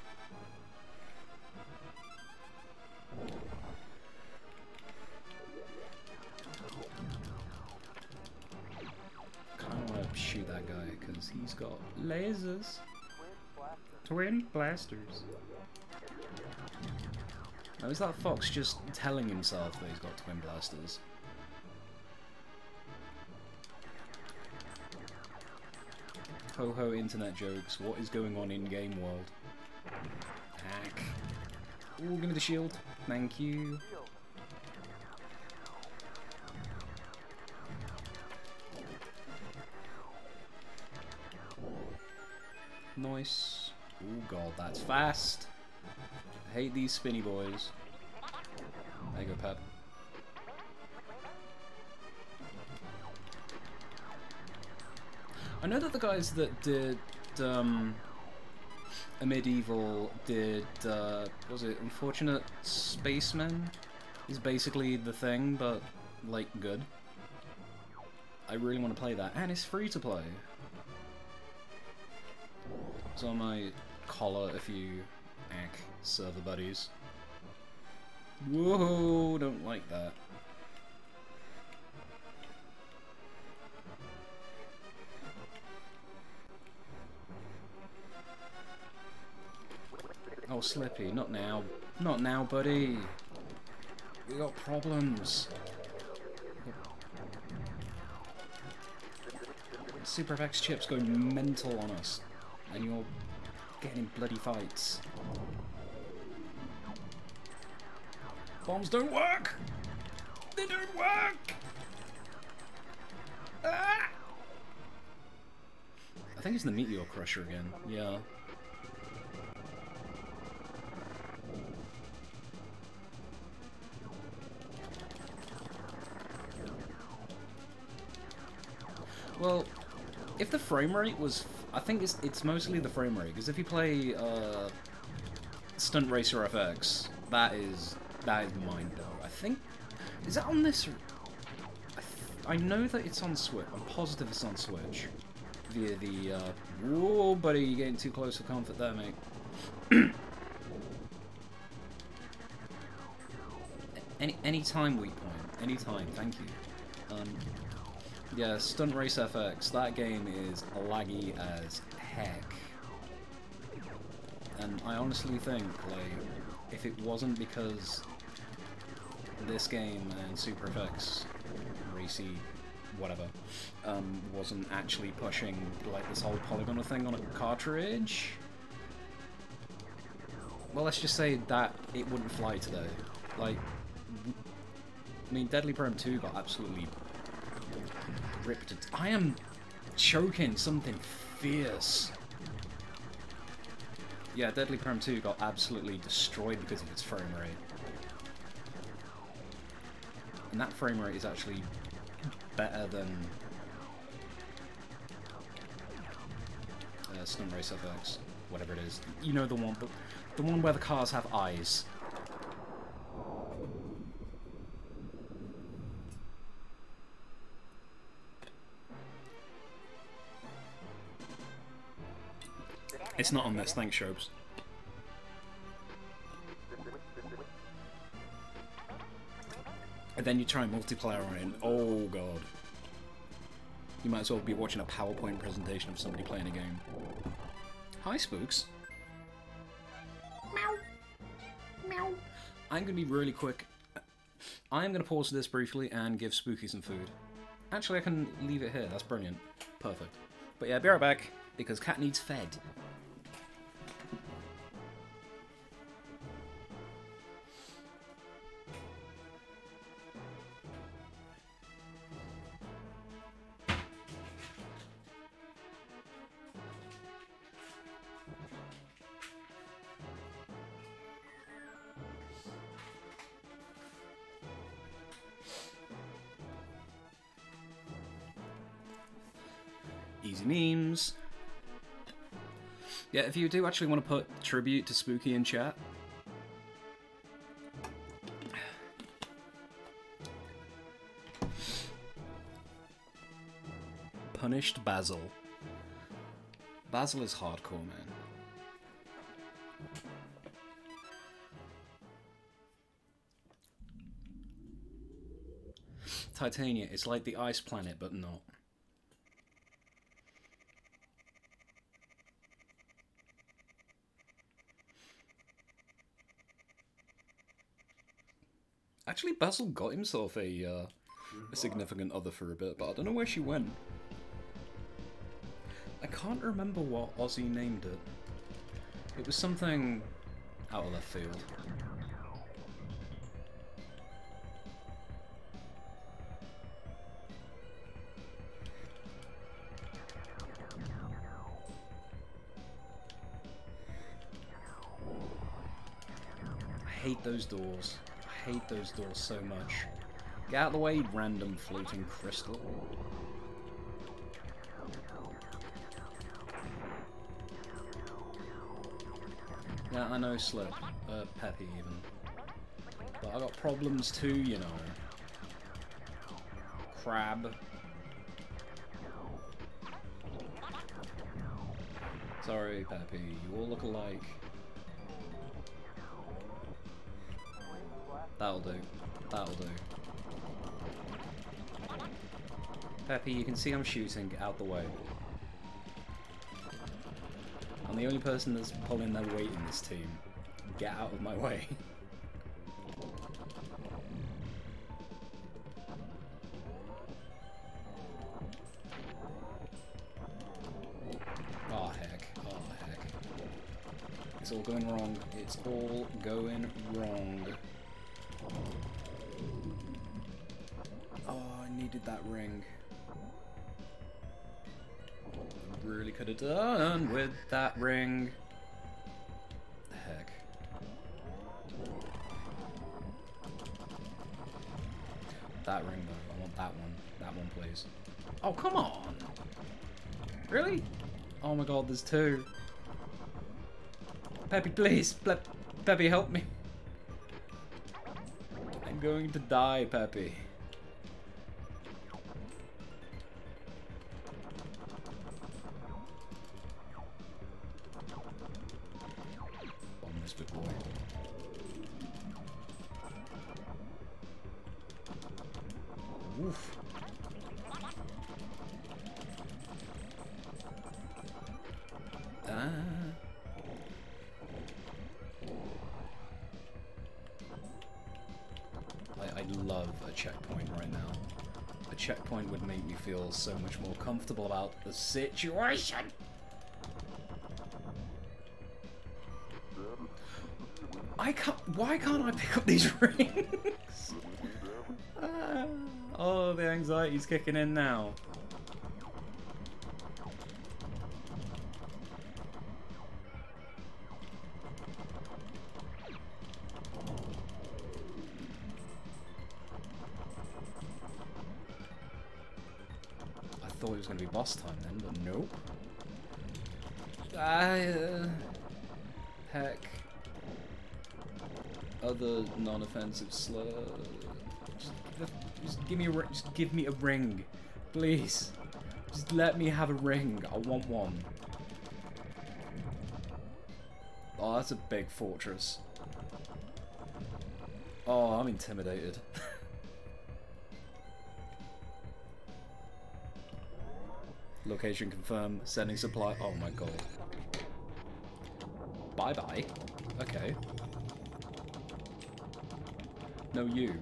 Shoot that guy because he's got lasers. Twin blasters. Now, is that Fox just telling himself that he's got twin blasters? Ho ho internet jokes. What is going on in game world? Hack. Ooh, give me the shield. Thank you. Nice. Oh god, that's fast. I hate these spinny boys. There you go, Pep. I know that the guys that did um, Amid Evil did uh, was it Unfortunate Spacemen? Is basically the thing, but like good. I really want to play that, and it's free to play. It's on my collar if you ack server buddies. Whoa, don't like that. Oh, Slippy, not now. Not now, buddy. We got problems. Super FX chips going mental on us. And you're getting in bloody fights. Bombs don't work! They don't work! Ah! I think it's the Meteor Crusher again. Yeah. Well, if the frame rate was, I think it's it's mostly the frame rate because if you play uh, Stunt Racer FX, that is that is mind blowing. I think Is that on this? I, th I know that it's on Switch. I'm positive it's on Switch. Via the, uh... Whoa, buddy, you're getting too close to comfort there, mate. any any time weak point. Any time, thank you. Um, yeah, Stunt Race FX, that game is laggy as heck. And I honestly think, like, if it wasn't because this game and Super FX, Racy, whatever, um, wasn't actually pushing, like, this whole polygonal thing on a cartridge, well, let's just say that it wouldn't fly today. Like, I mean, Deadly Prem 2 got absolutely ripped. I am choking something fierce. Yeah, Deadly Prem 2 got absolutely destroyed because of its frame rate. And that frame rate is actually better than uh, Stunt Race FX, whatever it is. You know the one, but the one where the cars have eyes. It's not on this, thanks, Shobes. And then you try multiplayer on it, and oh god. You might as well be watching a PowerPoint presentation of somebody playing a game. Hi, Spooks. Meow. Meow. I'm going to be really quick. I'm going to pause this briefly and give Spooky some food. Actually, I can leave it here. That's brilliant. Perfect. But yeah, be right back, because cat needs fed. Yeah, if you do actually want to put tribute to Spooky in chat. Punished Basil. Basil is hardcore, man. Titania, it's like the ice planet, but not. Actually, Basil got himself a, uh, a significant other for a bit, but I don't know where she went. I can't remember what Ozzy named it. It was something out of left field. I hate those doors. Hate those doors so much. Get out of the way, random floating crystal. Yeah, I know Slip. Uh, Peppy, even. But I got problems too, you know. Crab. Sorry, Peppy. You all look alike. That'll do. That'll do. Peppy, you can see I'm shooting. Out the way. I'm the only person that's pulling their weight in this team. Get out of my way. oh heck. Oh heck. It's all going wrong. It's all going wrong. I needed that ring. Really could have done with that ring. The heck. That ring though, I want that one. That one please. Oh, come on! Really? Oh my god, there's two. Peppy, please! Ple Peppy, help me. I'm going to die, Peppy. So much more comfortable about the situation. I can't. Why can't I pick up these rings? Ah. oh, the anxiety's kicking in now. Other non-offensive slur. Just, just give me a just give me a ring, please. Just let me have a ring. I want one. Oh, that's a big fortress. Oh, I'm intimidated. Location confirmed. Sending supply. Oh my god. Bye bye. Okay. No, you.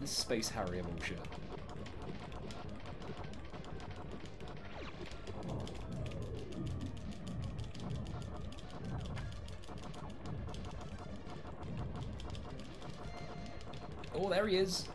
This space harrier bullshit. Oh, there he is.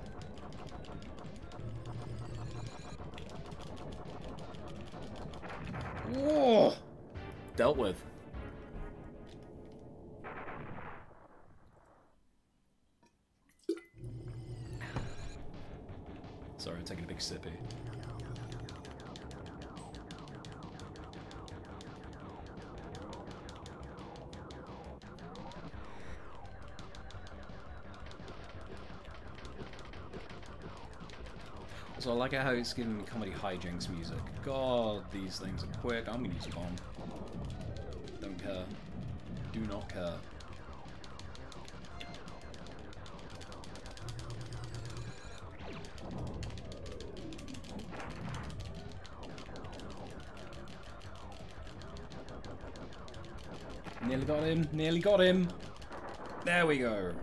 Like how it's giving me comedy hijinks music. God, these things are quick. I'm gonna use a bomb. Don't care. Do not care. Nearly got him. Nearly got him. There we go.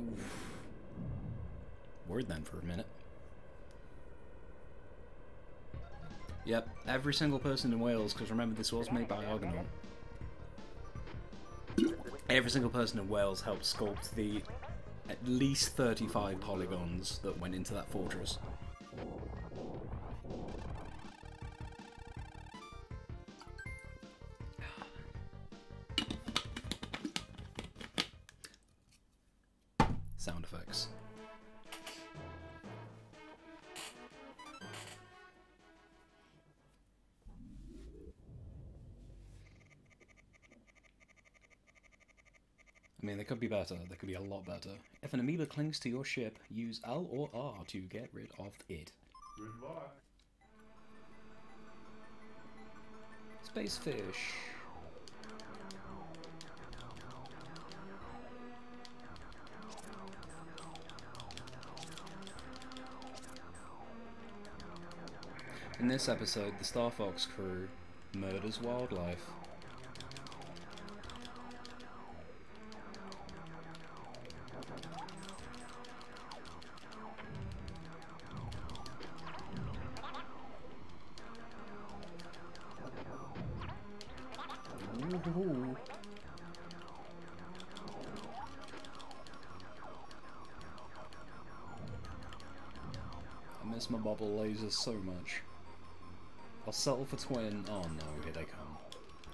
Oof. Word then for a minute. Yep, every single person in Wales, because remember this was made by Argonaut. Every single person in Wales helped sculpt the at least 35 polygons that went into that fortress. Be a lot better. If an amoeba clings to your ship, use L or R to get rid of it. Space fish. In this episode, the Star Fox crew murders wildlife. So much. I'll settle for twin. Oh no, here they come.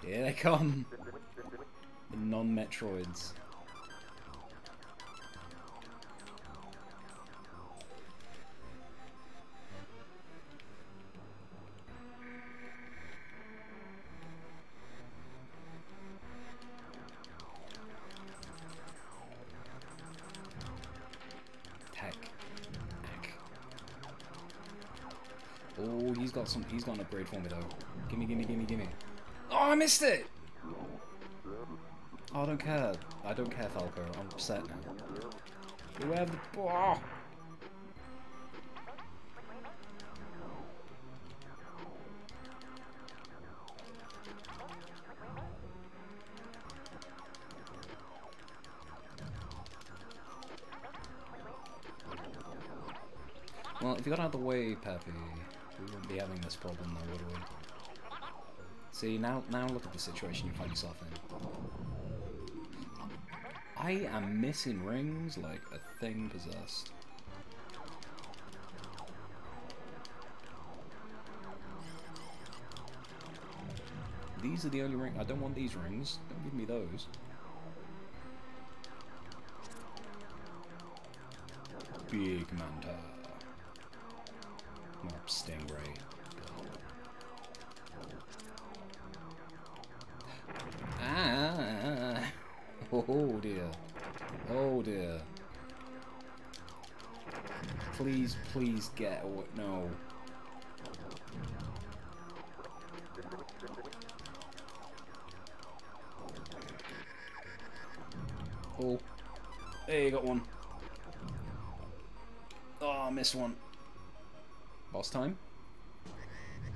Here they come! The non-Metroids. Got some. He's got an upgrade for me though. Gimme, gimme, gimme, gimme. Oh, I missed it. Oh, I don't care. I don't care, Falco. I'm upset now. Whoever. Oh. Well, if you got out of the way, Peppy, be having this problem though, would we? See, now, now look at the situation you find yourself in. I am missing rings like a thing possessed. These are the only rings. I don't want these rings. Don't give me those. Big. More Stingray. Ah! Oh dear. Oh dear. Please, please get away. No. Oh. Hey, you got one. Oh, I missed one. Boss time?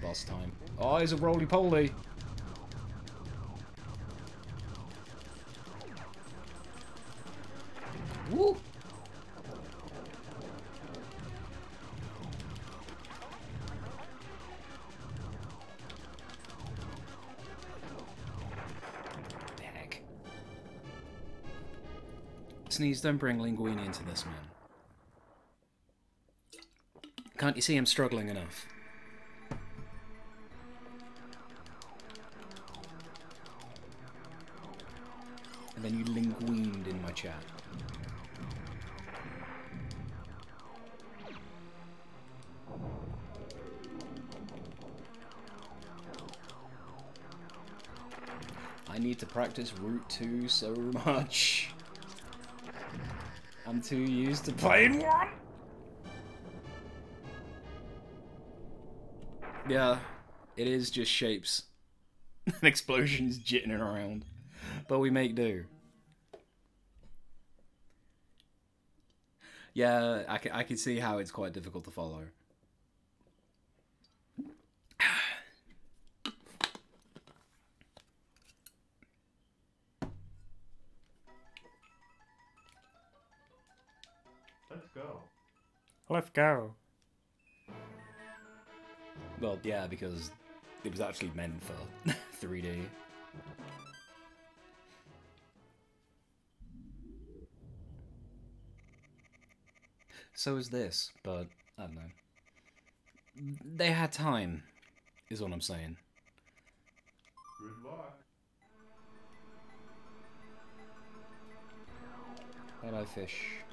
Boss time. Oh, he's a roly-poly. Woo! Sneeze, don't bring Linguini into this, man. Can't you see I'm struggling enough? And then you linguined in my chat. I need to practice Route 2 so much. I'm too used to playing one. Yeah, it is just shapes and explosions jitting around. But we make do. Yeah, I can, I can see how it's quite difficult to follow. Let's go. Let's go. Well, yeah, because it was actually meant for 3D. So is this, but I don't know. They had time, is what I'm saying. Good Goodbye. Hello, fish.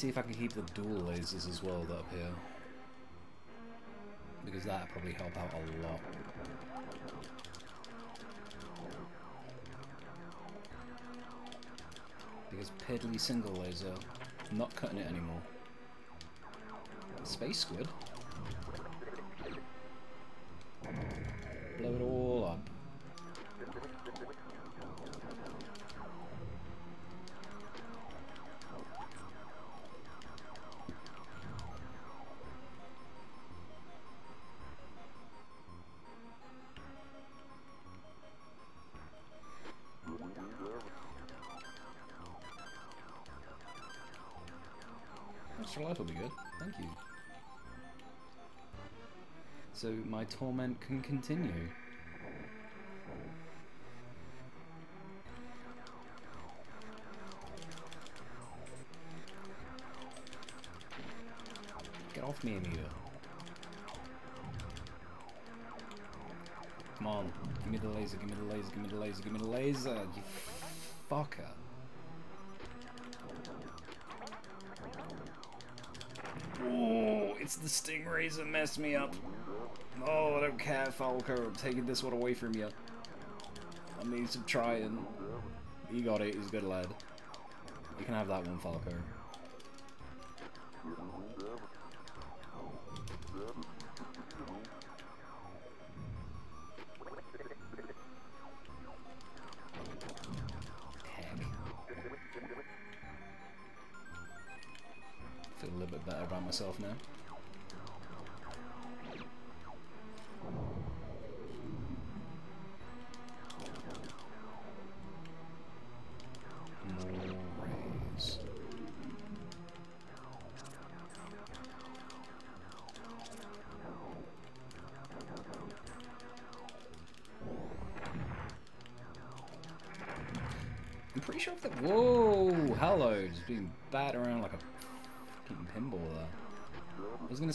See if I can keep the dual lasers as well that up here. Because that'd probably help out a lot. Because piddly single laser, not cutting it anymore. Space squid. Torment can continue. Get off me, Anita. Come on. Give me the laser, give me the laser, give me the laser, give me the laser, you fucker. Oh, it's the stingrays that messed me up. Oh, I don't care, Falco. I'm taking this one away from you. I need some try and... You got it, he's a good lad. You can have that one, Falco. Heck. Feel a little bit better about myself now.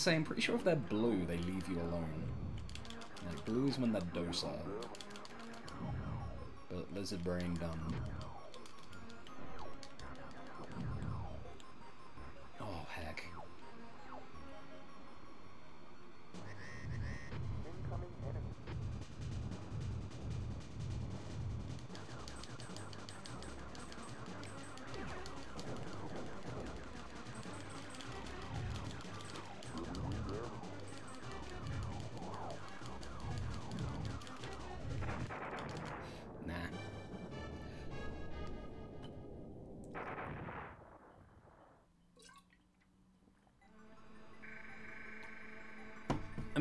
Say, I'm pretty sure if they're blue, they leave you alone. Like, blue is when they're docile. But lizard brain dumb.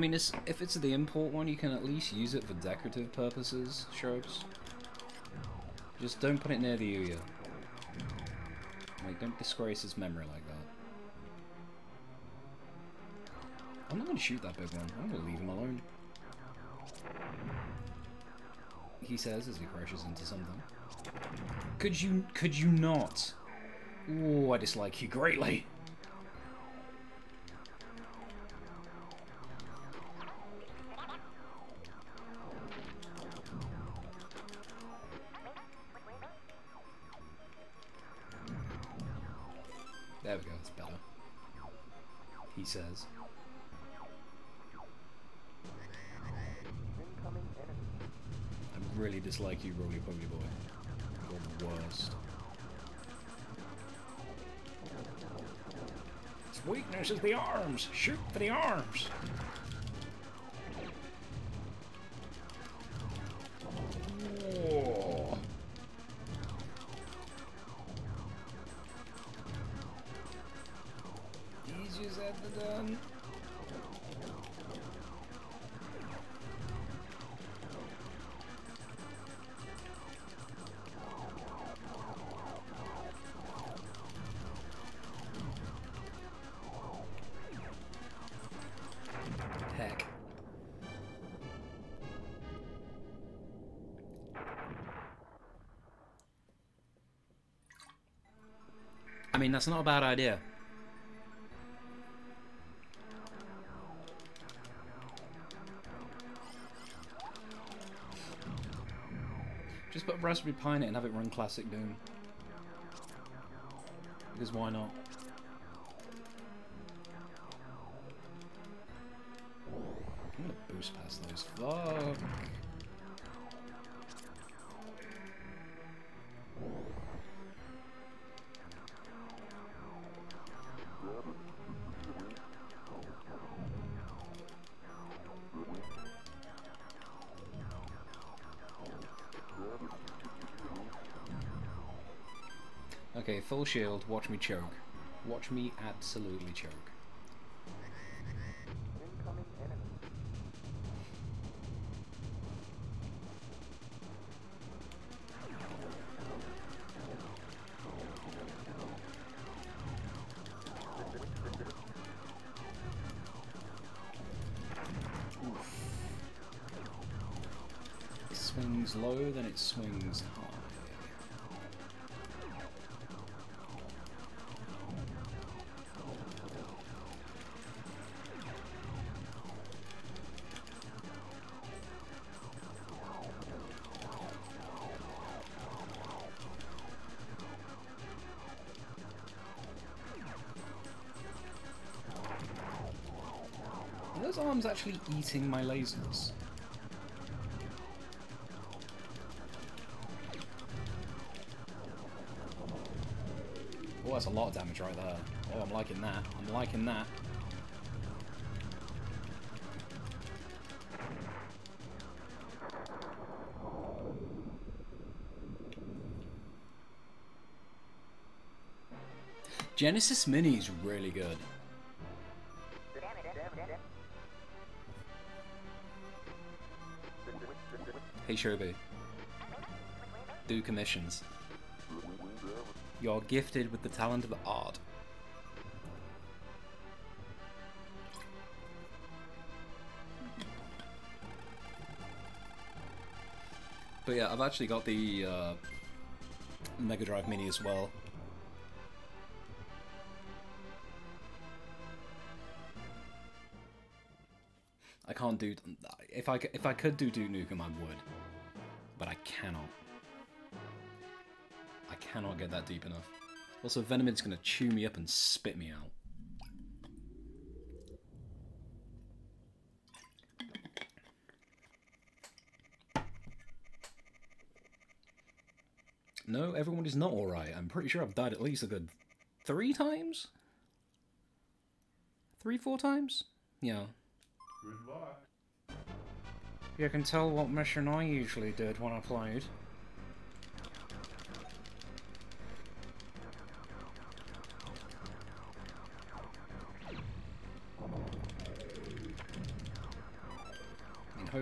Mean, it's, if it's the import one, you can at least use it for decorative purposes, Shrubs. Just don't put it near the Ouya. Like, don't disgrace his memory like that. I'm not gonna shoot that big one. I'm gonna leave him alone. He says as he crashes into something. Could you, could you not? Ooh, I dislike you greatly. There we go, it's better. He says. I really dislike you, Roly Poly Boy. You're the worst. Its weakness is the arms! Shoot for the arms! That's not a bad idea. Just put Raspberry Pi in it and have it run Classic Doom. Because why not? Shield. Watch me choke. Watch me absolutely choke. Those actually eating my lasers? Oh, that's a lot of damage right there. Oh, I'm liking that. I'm liking that. Genesis Mini is really good. Hey. Do commissions. You're gifted with the talent of art. But yeah, I've actually got the uh, Mega Drive Mini as well. I can't do if I if I could do Duke Nukem I would, cannot get that deep enough. Also, Venomid's gonna chew me up and spit me out. No, everyone is not alright. I'm pretty sure I've died at least a good three times? Three, four times? Yeah. Goodbye. You can tell what mission I usually did when I played.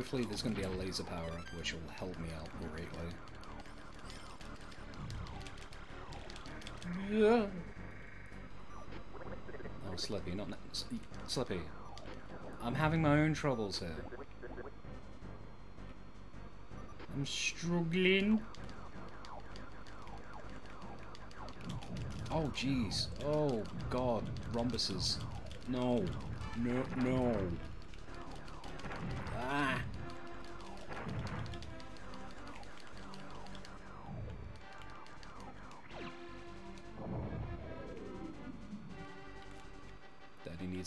Hopefully there's going to be a laser power up which will help me out greatly. Yeah. Oh, Slippy, not... na- Slippy. I'm having my own troubles here. I'm struggling. Oh, jeez. Oh, God. Rhombuses. No. No, no.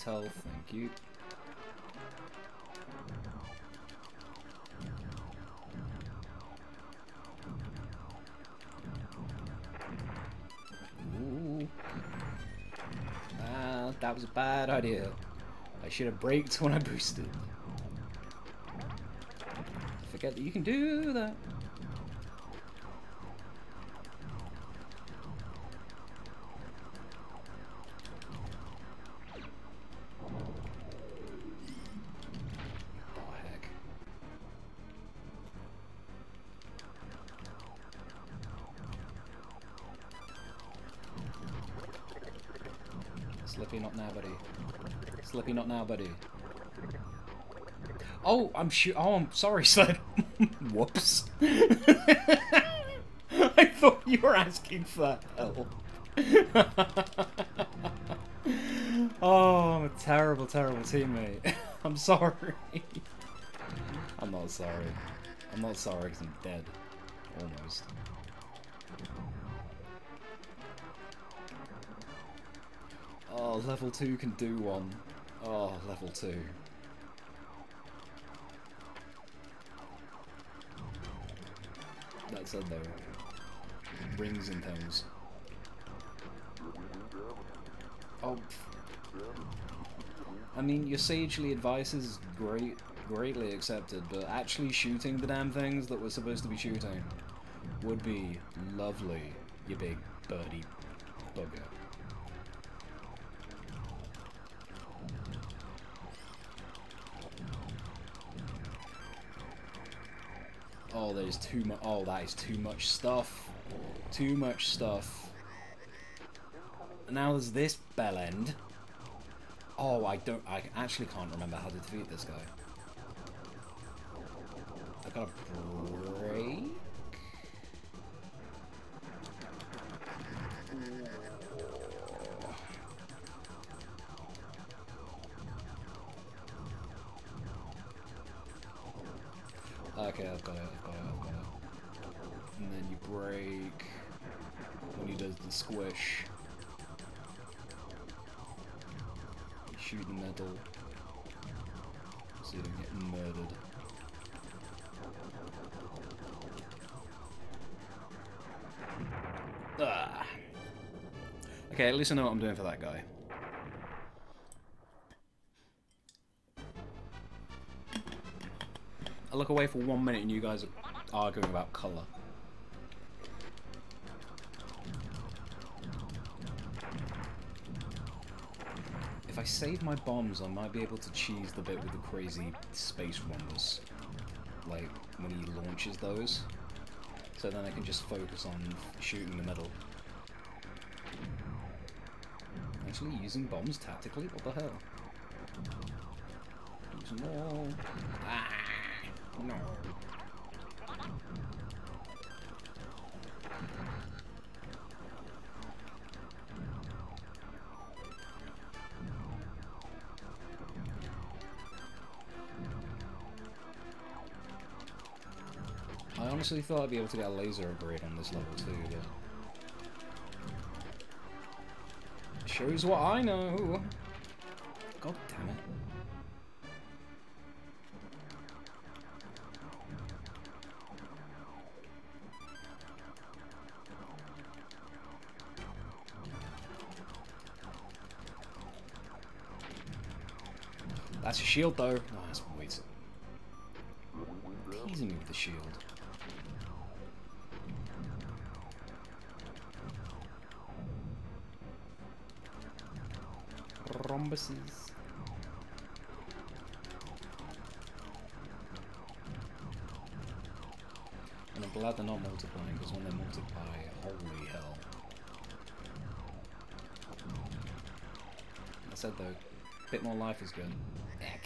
Health, thank you. Ooh. Ah, that was a bad idea. I should have braked when I boosted. Forget that you can do that. Not now, buddy. Oh, I'm sure. Oh, I'm sorry, Slip. Whoops. I thought you were asking for help. Oh, I'm a terrible, terrible teammate. I'm sorry. I'm not sorry. I'm not sorry because I'm dead. Almost. Oh, level 2 can do one. Oh, level 2. That said though, rings and things. Oh, I mean, your sagely advice is great, greatly accepted, but actually shooting the damn things that we're supposed to be shooting would be lovely, you big birdie bugger. Oh, there's too much. Oh, that is too much stuff. Too much stuff. Now there's this bell end. Oh, I don't. I actually can't remember how to defeat this guy. I got least I know what I'm doing for that guy. I look away for one minute and you guys are arguing about colour. If I save my bombs, I might be able to cheese the bit with the crazy space rhombus. Like, when he launches those. So then I can just focus on shooting the middle. Actually using bombs tactically? What the hell? All. Ah! No. I honestly thought I'd be able to get a laser upgrade on this level too. Shows what I know! God damn it. That's a shield though. Life is good. Heck.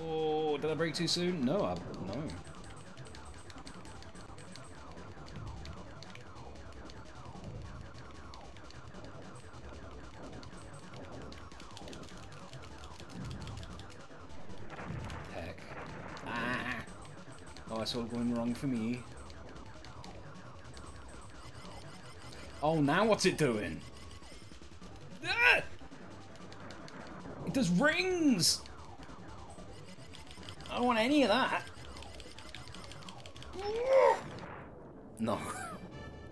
Oh, did I break too soon? No, I, all going wrong for me. Oh, now what's it doing? Ah! It does rings! I don't want any of that. No.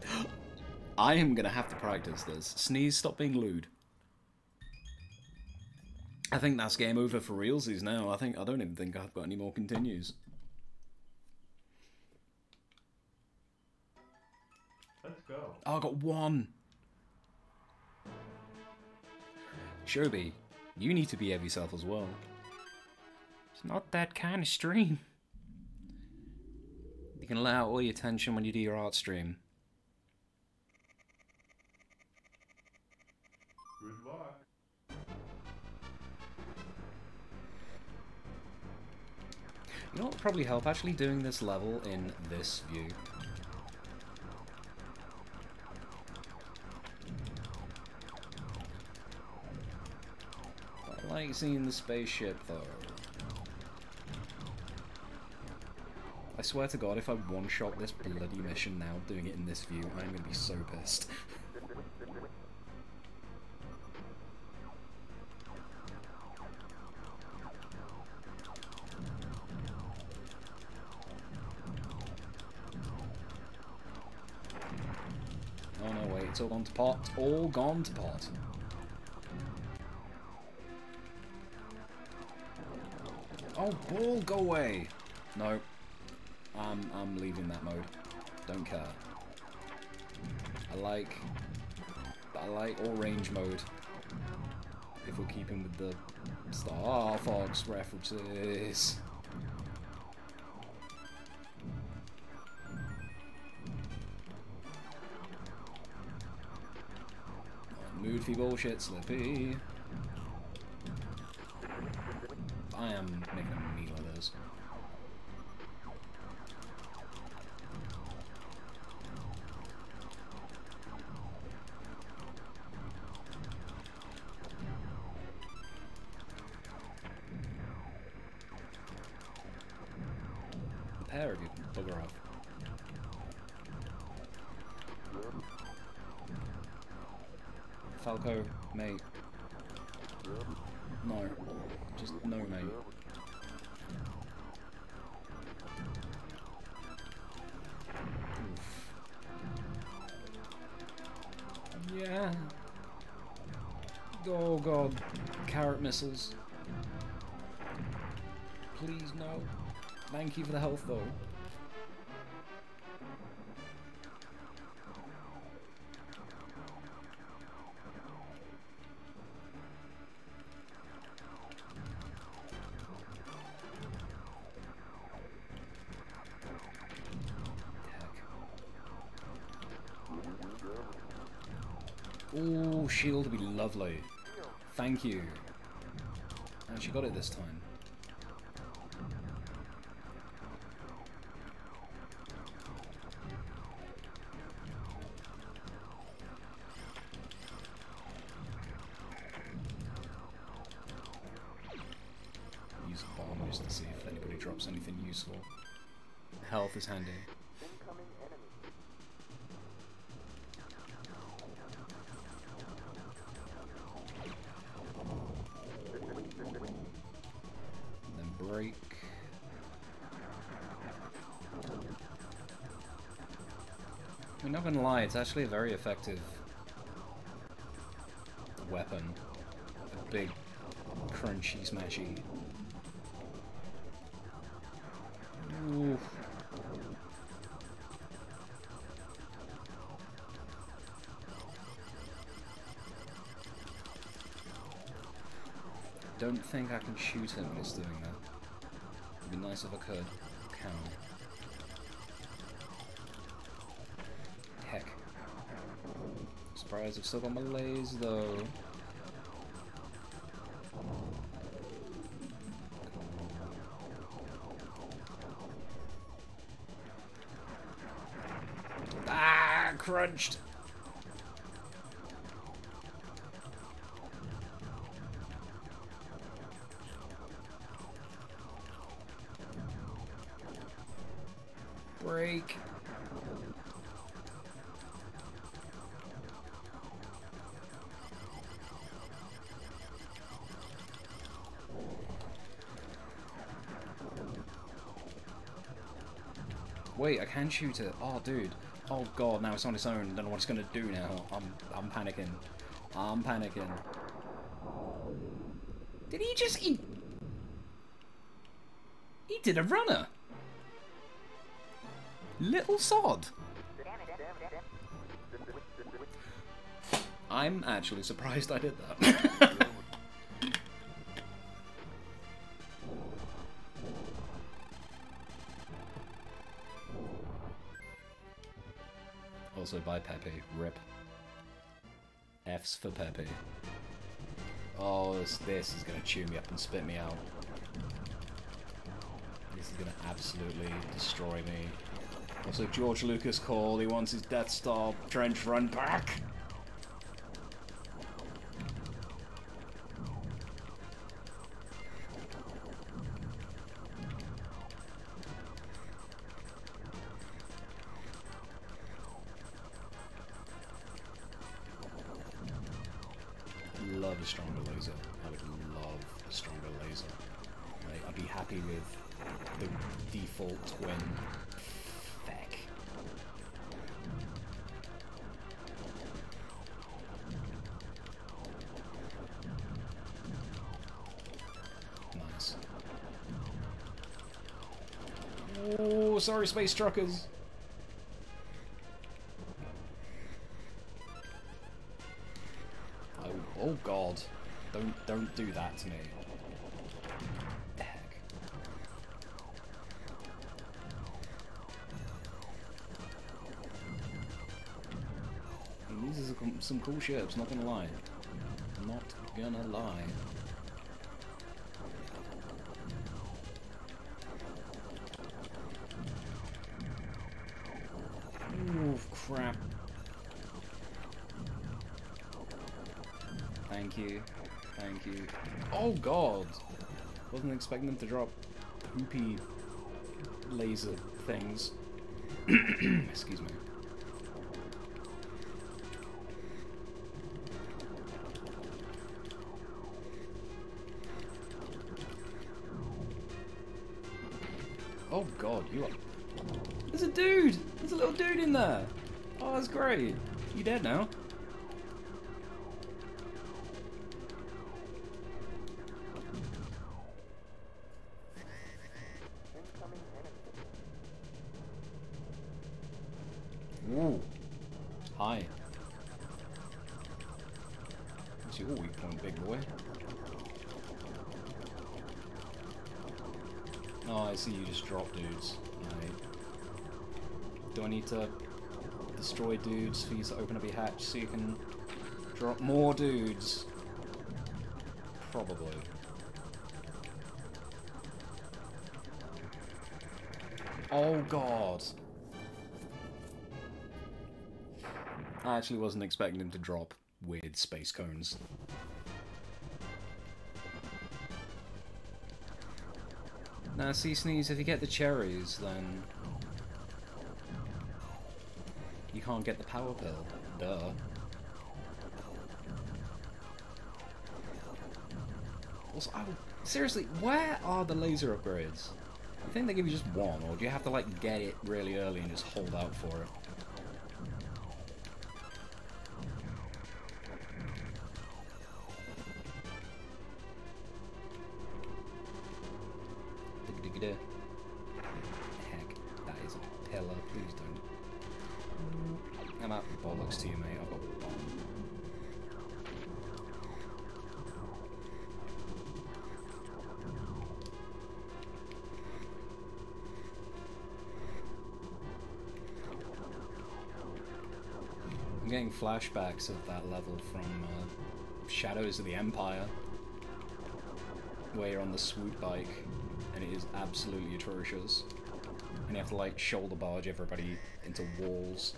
I am gonna have to practice this. Sneeze, stop being lewd. I think that's game over for realsies now. I think I don't even think I've got any more continues. Oh, I got one. Shobi, you need to behave yourself as well. It's not that kind of stream. You can let out all your tension when you do your art stream. Good luck. You know what would probably help? Actually doing this level in this view. Like seeing the spaceship though. I swear to god, if I one-shot this bloody mission now, doing it in this view, I'm gonna be so pissed. Oh no, wait, it's all gone to pot. All gone to pot. Oh, ball, go away! No. I'm, I'm leaving that mode. Don't care. I like... I like all range mode. If we're keeping with the Star Fox references. Mood for bullshit, Slippy. I am making missiles. Please no. Thank you for the health though. Ooh, shield would be lovely. Thank you. She got it this time. Use bombs to see if anybody drops anything useful. Health is handy. Gonna lie, it's actually a very effective weapon. A big, crunchy, smashy. Oof. Don't think I can shoot him when he's doing that. It'd be nice if I could. Surprised I've still got my lays though. Ah, crunched. Wait, I can shoot it. Oh, dude. Oh god, now it's on its own. Don't know what it's gonna do now. I'm, I'm panicking. I'm panicking. Did he just? He, he did a runner. Little sod. I'm actually surprised I did that. also by Pepe. Rip. F's for Pepe. Oh, this, this is gonna chew me up and spit me out. This is gonna absolutely destroy me. Also, George Lucas called. He wants his Death Star trench run back. Sorry, space truckers. Oh, oh god. Don't don't do that to me. Heck. These are some cool ships, not gonna lie. Not gonna lie. crap. Thank you. Thank you. Oh god! Wasn't expecting them to drop poopy laser things. Excuse me. Oh god, you are That's great. You dead now? For you to open up your hatch so you can drop more dudes? Probably. Oh god. I actually wasn't expecting him to drop weird space cones. Now, see, Sneeze, if you get the cherries, then... You can't get the power pill. Duh. Also, I would... Seriously, where are the laser upgrades? I think they give you just one, or do you have to, like, get it really early and just hold out for it? Heck, that is a pillar. Please. I'm out bollocks to you, mate. I've got. I'm getting flashbacks of that level from uh, Shadows of the Empire, where you're on the swoop bike, and it is absolutely atrocious. And you have to like shoulder barge everybody into walls.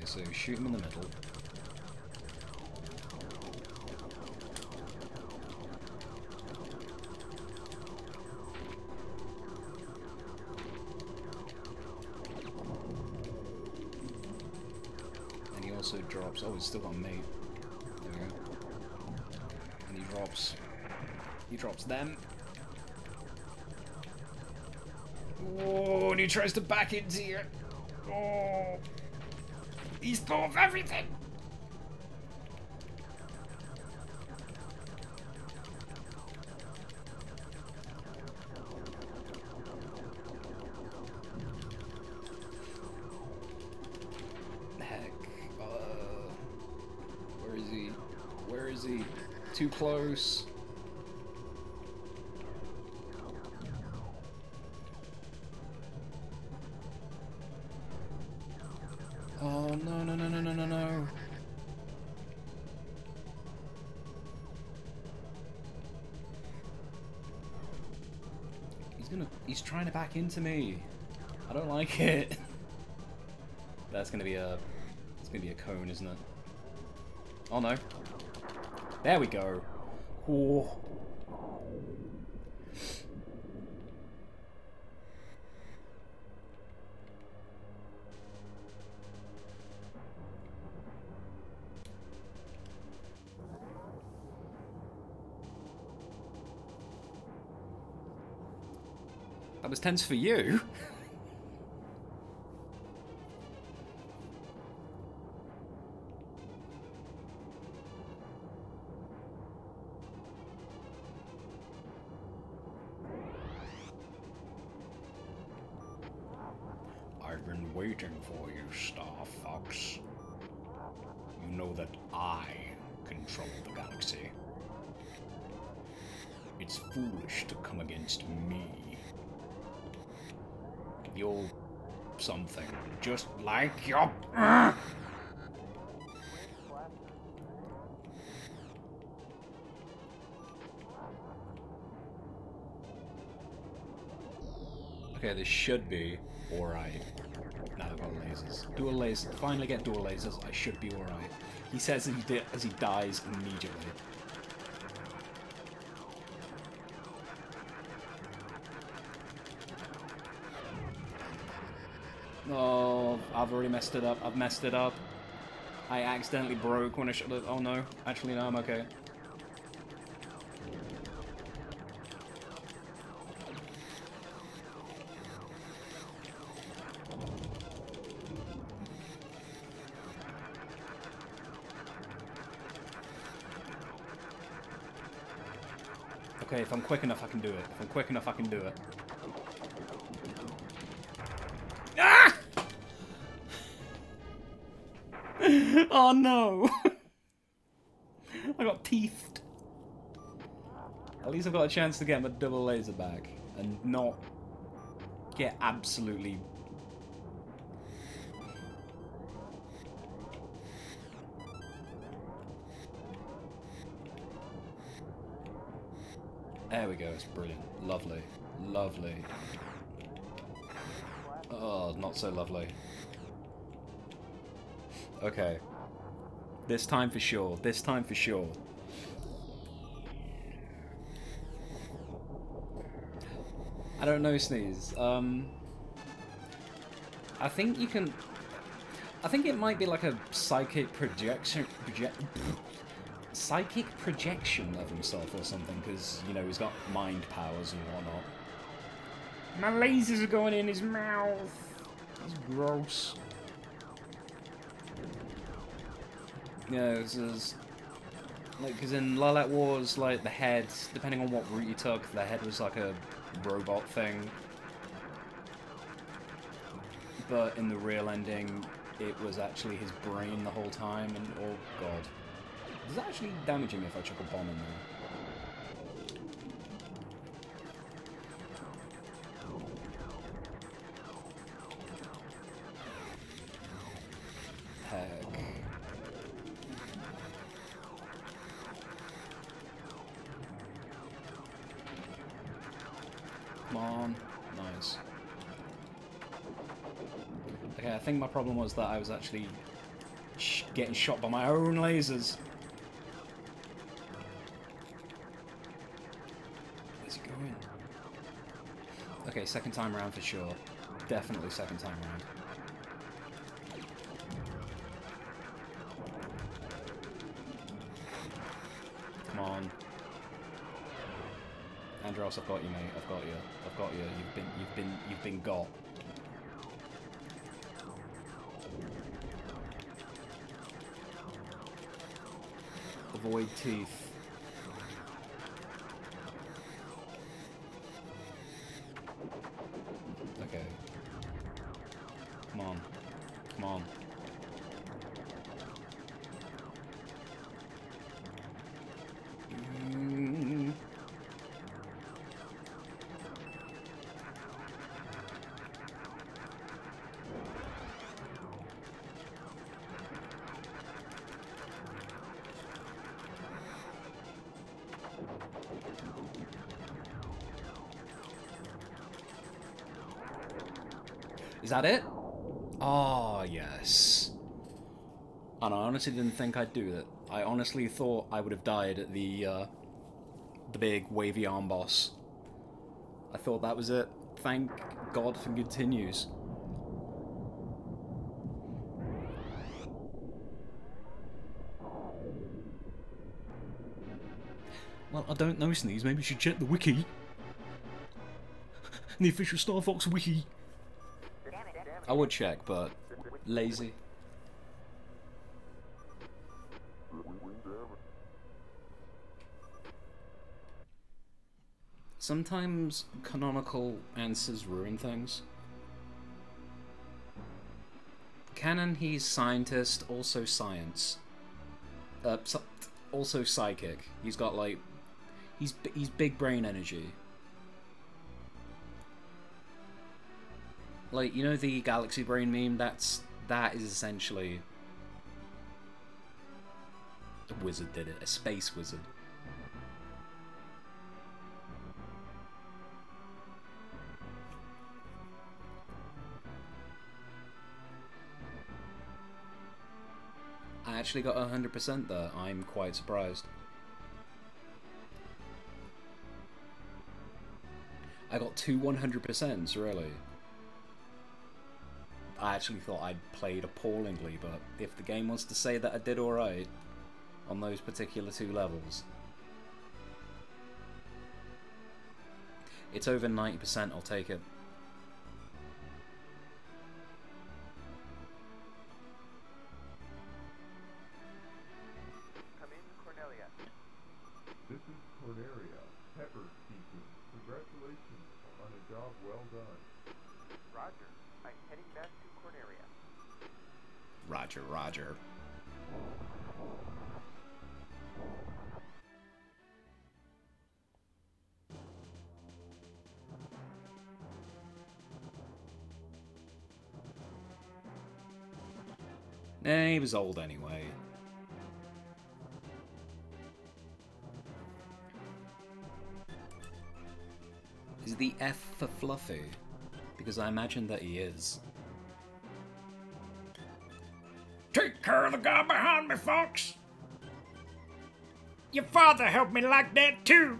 Okay, so shoot him in the middle. And he also drops. Oh, he's still on mate. There we go. And he drops. He drops them. Oh, and he tries to back into you. Oh, he's thought of everything. Heck. Uh, where is he? Where is he? Too close. Back into me. I don't like it. That's gonna be a it's gonna be a cone, isn't it? Oh no. There we go. Ooh. Tense for you. Should be alright. Now I've got lasers. Dual lasers. Finally get dual lasers. I should be alright. He says as he, as he dies immediately. Oh, I've already messed it up. I've messed it up. I accidentally broke when I should have. Oh no. Actually, no, I'm okay. If I'm quick enough, I can do it. If I'm quick enough, I can do it. Ah! oh no! I got teethed. At least I've got a chance to get my double laser back and not get absolutely. Brilliant. Lovely. Lovely. Oh, not so lovely. Okay. This time for sure. This time for sure. I don't know, Sneeze. Um, I think you can. I think it might be like a psychic projection. Project, psychic projection of himself or something, because you know he's got mind powers and whatnot. My lasers are going in his mouth. That's gross. Yeah, this is like because in Lylat Wars, like the head, depending on what route you took, the head was like a robot thing. But in the real ending, it was actually his brain the whole time, and oh god, is that actually damaging me if I chuck a bomb in there? Heck. Come on. Nice. Okay, I think my problem was that I was actually sh getting shot by my own lasers. Where's he going? Okay, second time around for sure. Definitely second time around. Come on. Andross, I've got you, mate. I've got you. I've got you. You've been, you've been, you've been got. Avoid teeth. That it? Oh, yes. And I honestly didn't think I'd do that. I honestly thought I would have died at the, uh, the big wavy arm boss. I thought that was it. Thank God for continues. Well, I don't know, Sneeze. Maybe you should check the wiki. the official Star Fox wiki. I would check, but lazy. Sometimes canonical answers ruin things. Canon, he's scientist, also science. Uh, also psychic. He's got like, he's he's big brain energy. Like you know the galaxy brain meme. That's that is essentially a wizard did it. A space wizard. I actually got 100% there. I'm quite surprised. I got two 100%s, really. I actually thought I'd played appallingly, but if the game wants to say that I did alright on those particular two levels, it's over 90%, I'll take it. He was old anyway. Is the F for Fluffy? Because I imagine that he is. Take care of the guy behind me, Fox. Your father helped me like that too.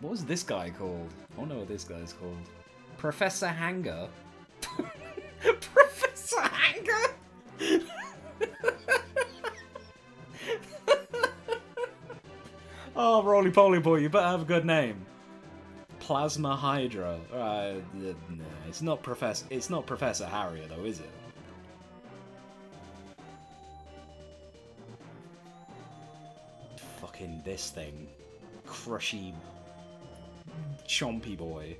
What was this guy called? I don't know what this guy's called. Professor Hanger? Professor Hanger? oh, roly poly boy, you better have a good name. Plasma Hydra. Uh, no, it's not Professor. It's not Professor Harrier, though, is it? Fucking this thing, crushy, chompy boy.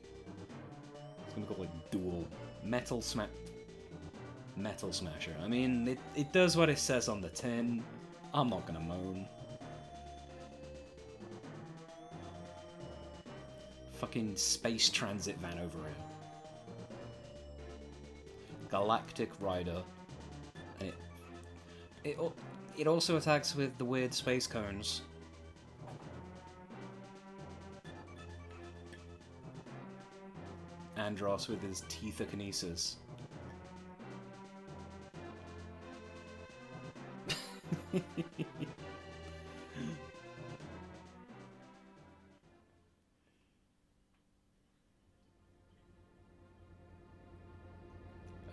It's gonna go like dual metal smash. Metal Smasher. I mean, it, it does what it says on the tin. I'm not gonna moan. Fucking space transit van over here. Galactic Rider. And it, it, it also attacks with the weird space cones. Andross with his teethokinesis.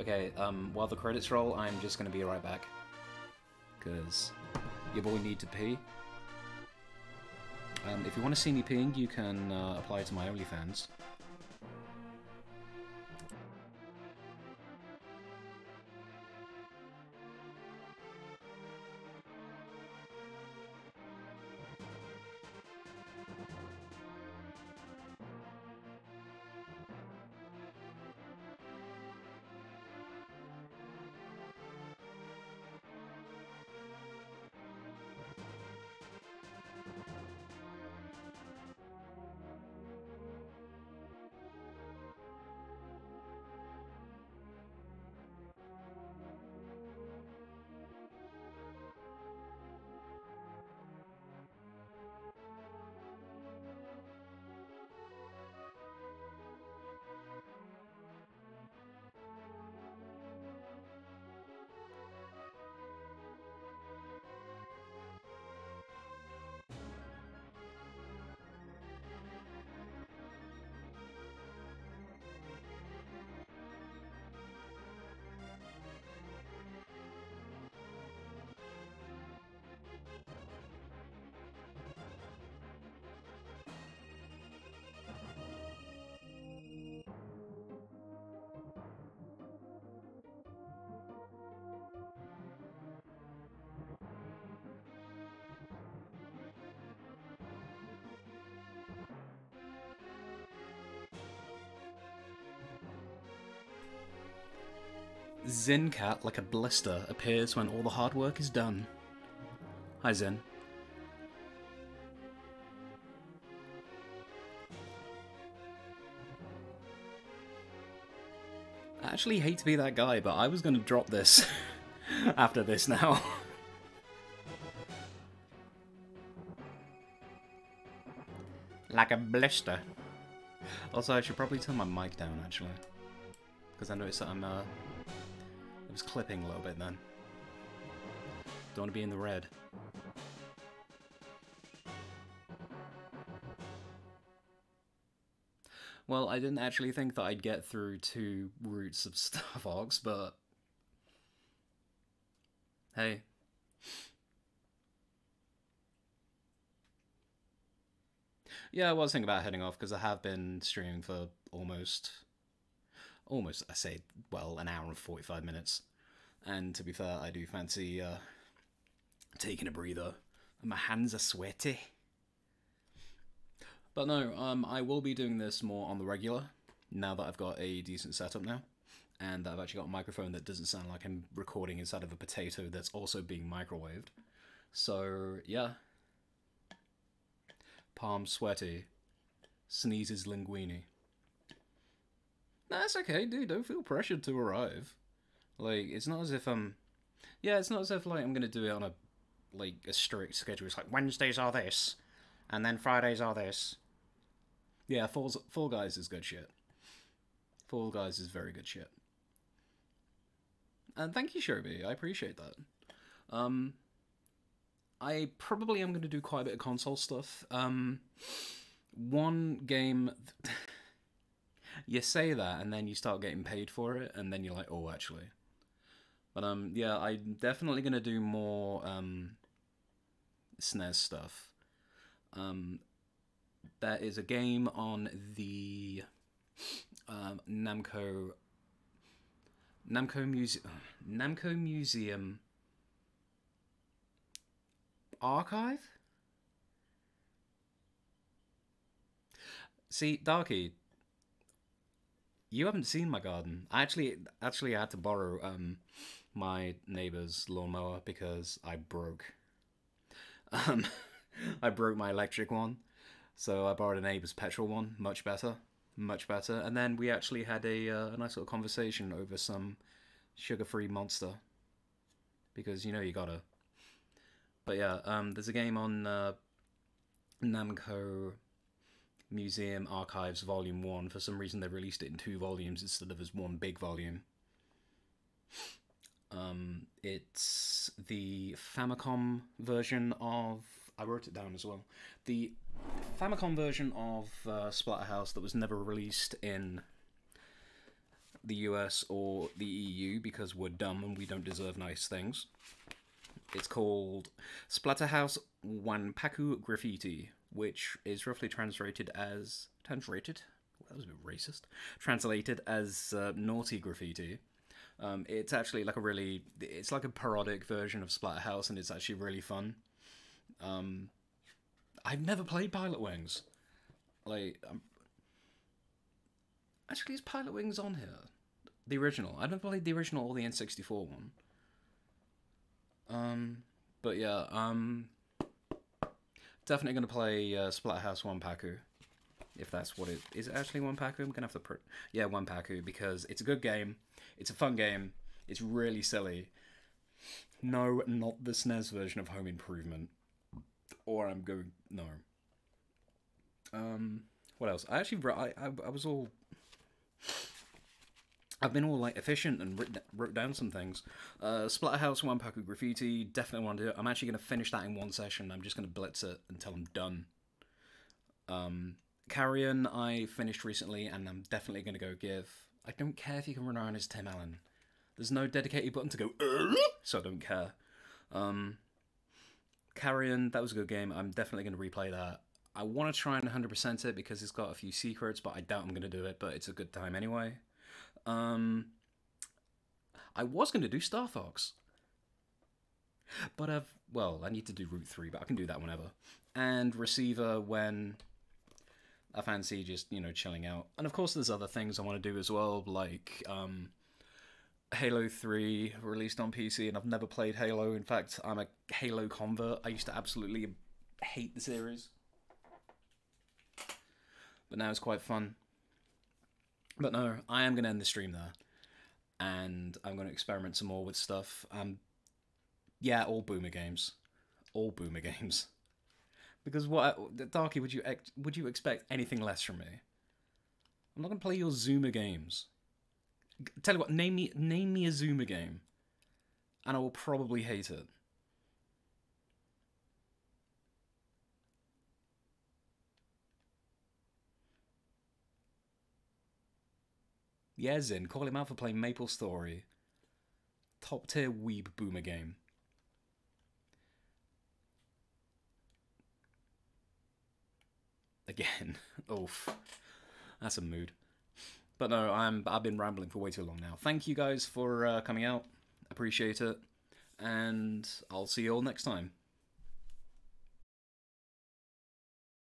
okay, um, while the credits roll, I'm just gonna be right back. Because your boy need to pee. Um, if you want to see me peeing, you can uh, apply to my OnlyFans. Zencat, like a blister, appears when all the hard work is done. Hi, Zen. I actually hate to be that guy, but I was going to drop this after this now. Like a blister. Also, I should probably turn my mic down, actually. Because I noticed that I'm, uh... Was clipping a little bit then. Don't want to be in the red. Well, I didn't actually think that I'd get through two routes of Star Fox, but... Hey. Yeah, I was thinking about heading off because I have been streaming for almost, almost I say, well, an hour and forty-five minutes. And to be fair, I do fancy uh, taking a breather. My hands are sweaty. But no, um, I will be doing this more on the regular. now that I've got a decent setup now, and I've actually got a microphone that doesn't sound like I'm recording inside of a potato that's also being microwaved. So yeah, palms sweaty, sneezes linguini. That's okay, dude. Don't feel pressured to arrive. Like it's not as if I'm. Yeah, it's not as if like I'm gonna do it on a like a strict schedule. It's like Wednesdays are this, and then Fridays are this. Yeah, Fall Fall Guys is good shit. Fall Guys is very good shit. And thank you, Shobi. I appreciate that. Um, I probably am going to do quite a bit of console stuff. Um, one game. you say that, and then you start getting paid for it, and then you're like, oh, actually. But um, yeah, I'm definitely gonna do more um, SNES stuff. Um, there is a game on the um, Namco Namco Museum Namco Museum archive. See, Darky, you haven't seen my garden. I actually actually I had to borrow um my neighbor's lawnmower because I broke. Um, I broke my electric one, so I borrowed a neighbor's petrol one. Much better, much better. And then we actually had a uh, a nice little conversation over some sugar-free monster because you know you gotta. But yeah, um, there's a game on uh, Namco Museum Archives Volume 1. For some reason, they released it in two volumes instead of as one big volume. Um, it's the Famicom version of. I wrote it down as well. The Famicom version of uh, Splatterhouse that was never released in the US or the EU because we're dumb and we don't deserve nice things. It's called Splatterhouse Wanpaku Graffiti, which is roughly translated as translated. That was a bit racist. Translated as uh, naughty graffiti. Um, it's actually like a really, it's like a parodic version of Splatterhouse, and it's actually really fun. Um, I've never played Pilot Wings. Like, um, actually, is Pilot Wings on here? The original. I haven't played the original or the N64 one. Um, but yeah, um, definitely gonna play uh, Splatterhouse Wanpaku, if that's what it is. It actually Wanpaku? I'm gonna have to put yeah Wanpaku because it's a good game. It's a fun game. It's really silly. No, not the SNES version of Home Improvement. Or I'm going no. Um, what else? I actually I I, I was all. I've been all like efficient and writ- wrote down some things. Uh, Splatterhouse, of Graffiti, definitely want to do it. I'm actually going to finish that in one session. I'm just going to blitz it until I'm done. Um, Carrion, I finished recently, and I'm definitely going to go give. I don't care if you can run around as Tim Allen. There's no dedicated button to go, so I don't care. Um, Carrion, that was a good game. I'm definitely going to replay that. I want to try and 100% it because it's got a few secrets, but I doubt I'm going to do it, but it's a good time anyway. Um, I was going to do Star Fox. But I've, well, I need to do Route 3, but I can do that whenever. And Receiver when I fancy just, you know, chilling out. And of course, there's other things I want to do as well, like um, Halo 3 released on PC, and I've never played Halo. In fact, I'm a Halo convert. I used to absolutely hate the series. But now it's quite fun. But no, I am going to end the stream there. And I'm going to experiment some more with stuff. Um, yeah, all boomer games. All boomer games. Because what, Darky, would you ex- would you expect anything less from me? I'm not gonna play your Zoomer games. Tell you what, name me name me a Zoomer game, and I will probably hate it. Yeah, Zin, call him out for playing Maple Story. Top tier weeb boomer game. Again. Oof. That's a mood. But no, I'm I've been rambling for way too long now. Thank you guys for uh, coming out. Appreciate it. And I'll see you all next time.